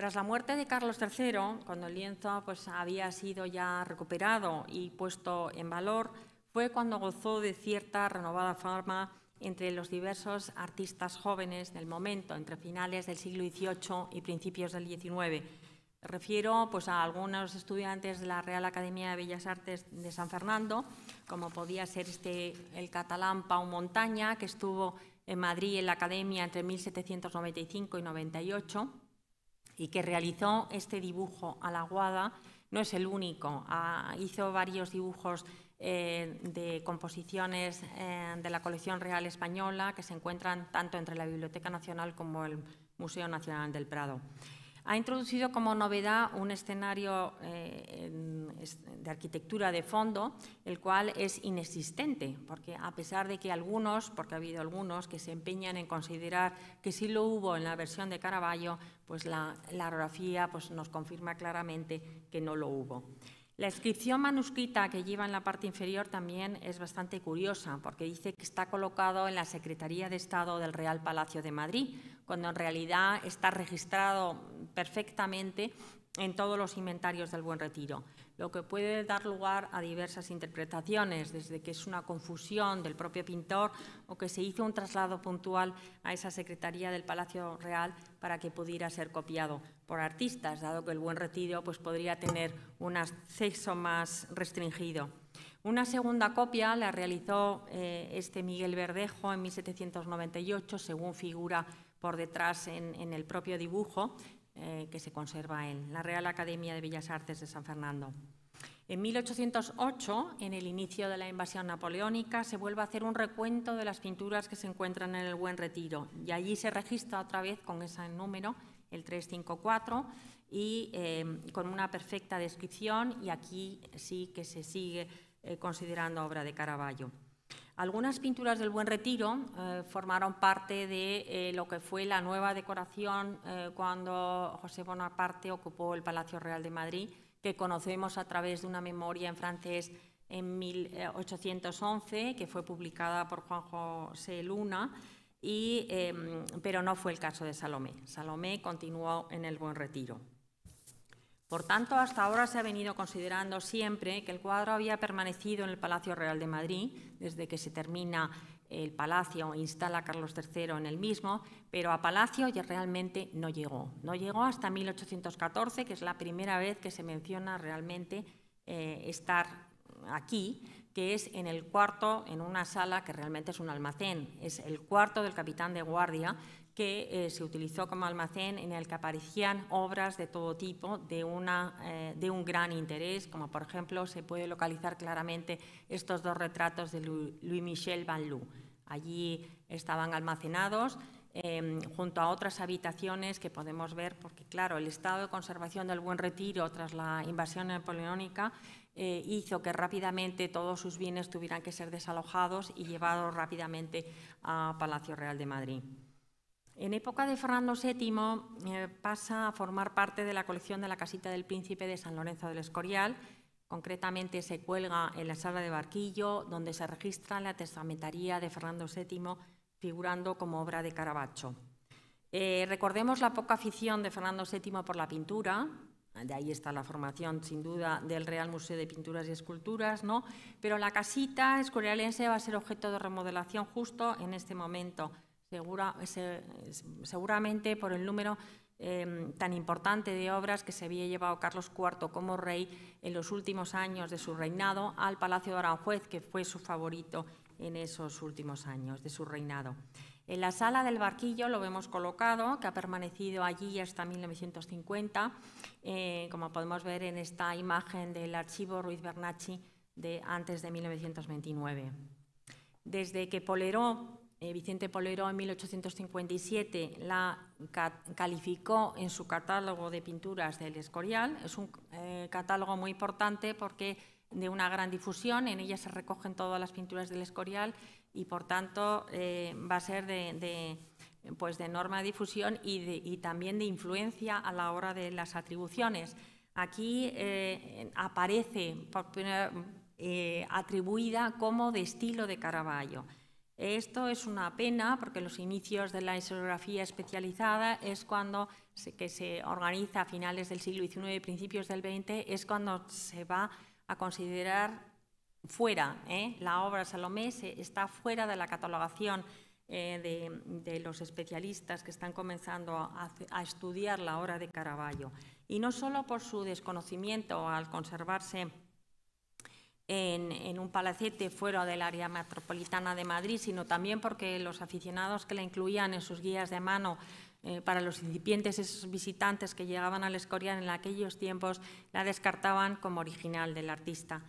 Tras la muerte de Carlos III, cuando el lienzo pues, había sido ya recuperado y puesto en valor, fue cuando gozó de cierta renovada fama entre los diversos artistas jóvenes del momento, entre finales del siglo XVIII y principios del XIX. Refiero pues, a algunos estudiantes de la Real Academia de Bellas Artes de San Fernando, como podía ser este, el catalán Pau Montaña, que estuvo en Madrid en la Academia entre 1795 y 98 y que realizó este dibujo a la guada, no es el único. Ah, hizo varios dibujos eh, de composiciones eh, de la colección real española que se encuentran tanto entre la Biblioteca Nacional como el Museo Nacional del Prado. Ha introducido como novedad un escenario eh, de arquitectura de fondo, el cual es inexistente, porque a pesar de que algunos, porque ha habido algunos que se empeñan en considerar que sí lo hubo en la versión de Caravaggio, pues la, la pues nos confirma claramente que no lo hubo. La inscripción manuscrita que lleva en la parte inferior también es bastante curiosa, porque dice que está colocado en la Secretaría de Estado del Real Palacio de Madrid, cuando en realidad está registrado perfectamente en todos los inventarios del Buen Retiro, lo que puede dar lugar a diversas interpretaciones, desde que es una confusión del propio pintor o que se hizo un traslado puntual a esa Secretaría del Palacio Real para que pudiera ser copiado por artistas, dado que el Buen Retiro pues, podría tener un acceso más restringido. Una segunda copia la realizó eh, este Miguel Verdejo en 1798, según figura por detrás en el propio dibujo, eh, que se conserva en la Real Academia de Bellas Artes de San Fernando. En 1808, en el inicio de la invasión napoleónica, se vuelve a hacer un recuento de las pinturas que se encuentran en el Buen Retiro y allí se registra otra vez con ese número, el 354, y eh, con una perfecta descripción y aquí sí que se sigue eh, considerando obra de Caravaggio. Algunas pinturas del Buen Retiro eh, formaron parte de eh, lo que fue la nueva decoración eh, cuando José Bonaparte ocupó el Palacio Real de Madrid, que conocemos a través de una memoria en francés en 1811, que fue publicada por Juan José Luna, em, pero no fue el caso de Salomé. Salomé continuó en el Buen Retiro. Por tanto, hasta ahora se ha venido considerando siempre que el cuadro había permanecido en el Palacio Real de Madrid desde que se termina el palacio e instala Carlos III en el mismo, pero a palacio ya realmente no llegó. No llegó hasta 1814, que es la primera vez que se menciona realmente eh, estar aquí, que es en el cuarto, en una sala que realmente es un almacén. Es el cuarto del capitán de guardia, que eh, se utilizó como almacén en el que aparecían obras de todo tipo de, una, eh, de un gran interés, como por ejemplo se puede localizar claramente estos dos retratos de Louis-Michel Van Loo. Allí estaban almacenados em, junto a otras habitaciones que podemos ver, porque claro, el estado de conservación del Buen Retiro tras la invasión napoleónica eh, hizo que rápidamente todos sus bienes tuvieran que ser desalojados y llevados rápidamente a Palacio Real de Madrid. En época de Fernando VII eh, pasa a formar parte de la colección de la Casita del Príncipe de San Lorenzo del Escorial. Concretamente se cuelga en la sala de Barquillo, donde se registra la testamentaría de Fernando VII, figurando como obra de Caravaggio. Eh, recordemos la poca afición de Fernando VII por la pintura, de ahí está la formación, sin duda, del Real Museo de Pinturas y Esculturas, ¿no? Pero la casita escorialense va a ser objeto de remodelación justo en este momento seguramente por el número em, tan importante de obras que se había llevado Carlos IV como rey en los últimos años de su reinado al Palacio de Aranjuez, que fue su favorito en esos últimos años de su reinado. En la sala del barquillo lo vemos colocado, que ha permanecido allí hasta 1950, eh, como podemos ver en esta imagen del archivo Ruiz Bernacci de antes de 1929. Desde que Poleró eh, Vicente Polero en 1857 la calificó en su catálogo de pinturas del Escorial. Es un eh, catálogo muy importante porque de una gran difusión, en ella se recogen todas las pinturas del Escorial y por tanto eh, va a ser de, pues de enorme difusión y, también de influencia a la hora de las atribuciones. Aquí aparece atribuida como de estilo de Caravaggio. Esto es una pena porque los inicios de la historiografía especializada es cuando se, que se organiza a finales del siglo XIX y principios del XX, es cuando se va a considerar fuera, ¿eh? la obra Salomé está fuera de la catalogación eh, de, los especialistas que están comenzando a, a, estudiar la obra de Caravaggio. Y no solo por su desconocimiento al conservarse en, un palacete fuera del área metropolitana de Madrid, sino también porque los aficionados que la incluían en sus guías de mano eh, para los incipientes esos visitantes que llegaban al Escorial en aquellos tiempos la descartaban como original del artista.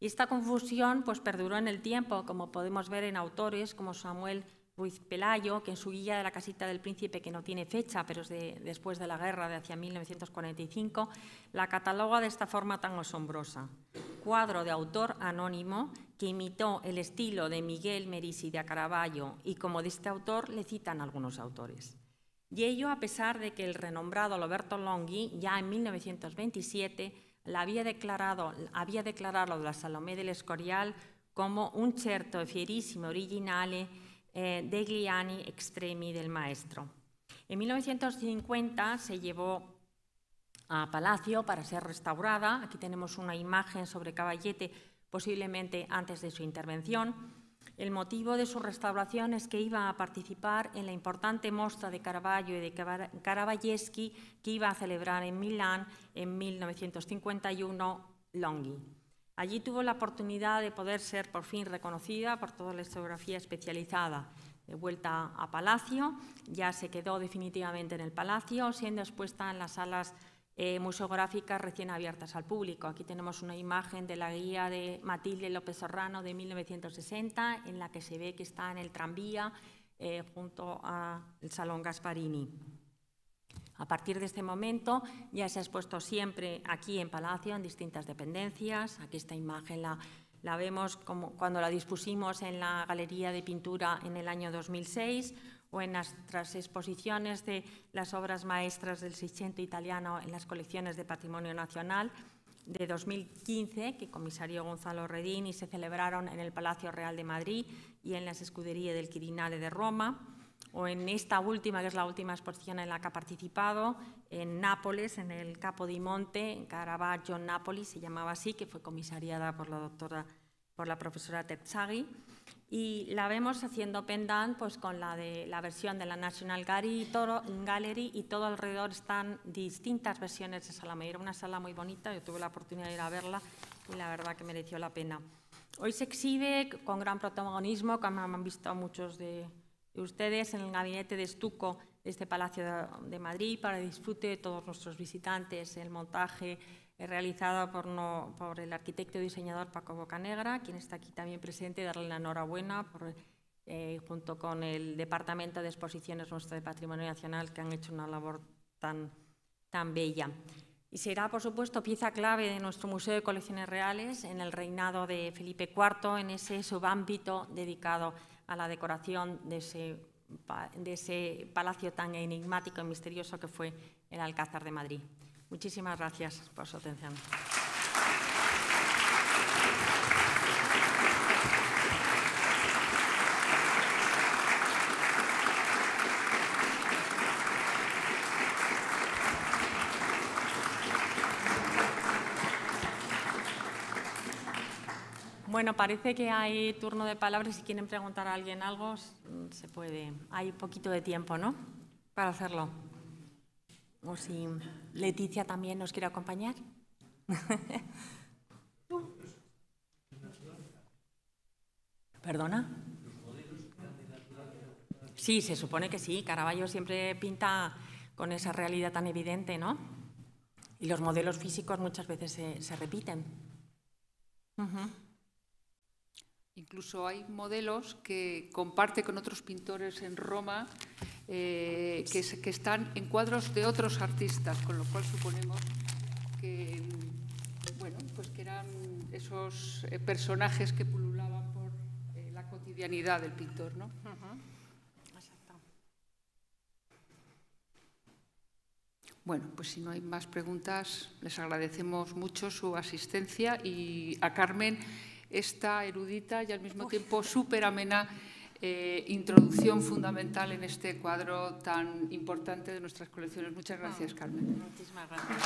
Y esta confusión pues, perduró en el tiempo, como podemos ver en autores como Samuel Ruiz Pelayo, que en su guía de la casita del príncipe, que no tiene fecha, pero es de, después de la guerra, de hacia 1945, la cataloga de esta forma tan asombrosa. Cuadro de autor anónimo que imitó el estilo de Miguel Merisi de Caravaggio y como de este autor le citan algunos autores. Y ello a pesar de que el renombrado Roberto Longhi ya en 1927 la había declarado, había declarado la Salomé del Escorial como un certo fierissimo originale eh, degli anni extremi del maestro. En 1950 se llevó a Palacio para ser restaurada. Aquí tenemos una imagen sobre Caballete, posiblemente antes de su intervención. El motivo de su restauración es que iba a participar en la importante mostra de Caravaggio y de Caravaggeschi que iba a celebrar en Milán en 1951 Longhi. Allí tuvo la oportunidad de poder ser por fin reconocida por toda la historiografía especializada. De vuelta a Palacio, ya se quedó definitivamente en el Palacio, siendo expuesta en las salas eh, museográficas recién abiertas al público. Aquí tenemos una imagen de la guía de Matilde López Serrano de 1960, en la que se ve que está en el tranvía eh, junto al Salón Gasparini. A partir de este momento ya se ha expuesto siempre aquí en Palacio, en distintas dependencias. Aquí esta imagen la, vemos cuando la dispusimos en la Galería de Pintura en el año 2006 o en nuestras exposiciones de las obras maestras del Seicento italiano en las colecciones de Patrimonio Nacional de 2015, que comisarió Gonzalo Redín y se celebraron en el Palacio Real de Madrid y en las escuderías del Quirinale de Roma o en esta última, que es la última exposición en la que ha participado, en Nápoles, en el Capo di Monte, en Caravaggio, Nápoles, se llamaba así, que fue comisariada por la doctora, por la profesora Terzaghi. Y la vemos haciendo pendant pues, con la, de, la versión de la National Gallery y, todo, alrededor están distintas versiones de Salomé. Era una sala muy bonita, yo tuve la oportunidad de ir a verla y la verdad que mereció la pena. Hoy se exhibe con gran protagonismo, como han visto muchos de, ustedes en el gabinete de estuco de este Palacio de Madrid para disfrute de todos nuestros visitantes. El montaje es realizado por, por, el arquitecto y diseñador Paco Bocanegra, quien está aquí también presente, darle la enhorabuena por, eh, junto con el Departamento de Exposiciones nuestro de Patrimonio Nacional, que han hecho una labor tan, tan bella. Y será, por supuesto, pieza clave de nuestro Museo de Colecciones Reales en el reinado de Felipe IV, en ese subámbito dedicado a la decoración de ese, de ese palacio tan enigmático y misterioso que fue el Alcázar de Madrid. Muchísimas gracias por su atención. Bueno, parece que hay turno de palabras. Si quieren preguntar a alguien algo, se puede. Hay poquito de tiempo, ¿no? Para hacerlo. O si Leticia también nos quiere acompañar. ¿Perdona? Sí, se supone que sí. Caravaggio siempre pinta con esa realidad tan evidente, ¿no? Y los modelos físicos muchas veces se, repiten. Incluso hay modelos que comparte con otros pintores en Roma eh, que, que, están en cuadros de otros artistas, con lo cual suponemos que, bueno, pues que eran esos eh, personajes que pululaban por eh, la cotidianidad del pintor. ¿no? Bueno, pues si no hay más preguntas, les agradecemos mucho su asistencia y a Carmen esta erudita y al mismo tiempo súper amena eh, introducción fundamental en este cuadro tan importante de nuestras colecciones. Muchas gracias, Carmen. Muchísimas gracias.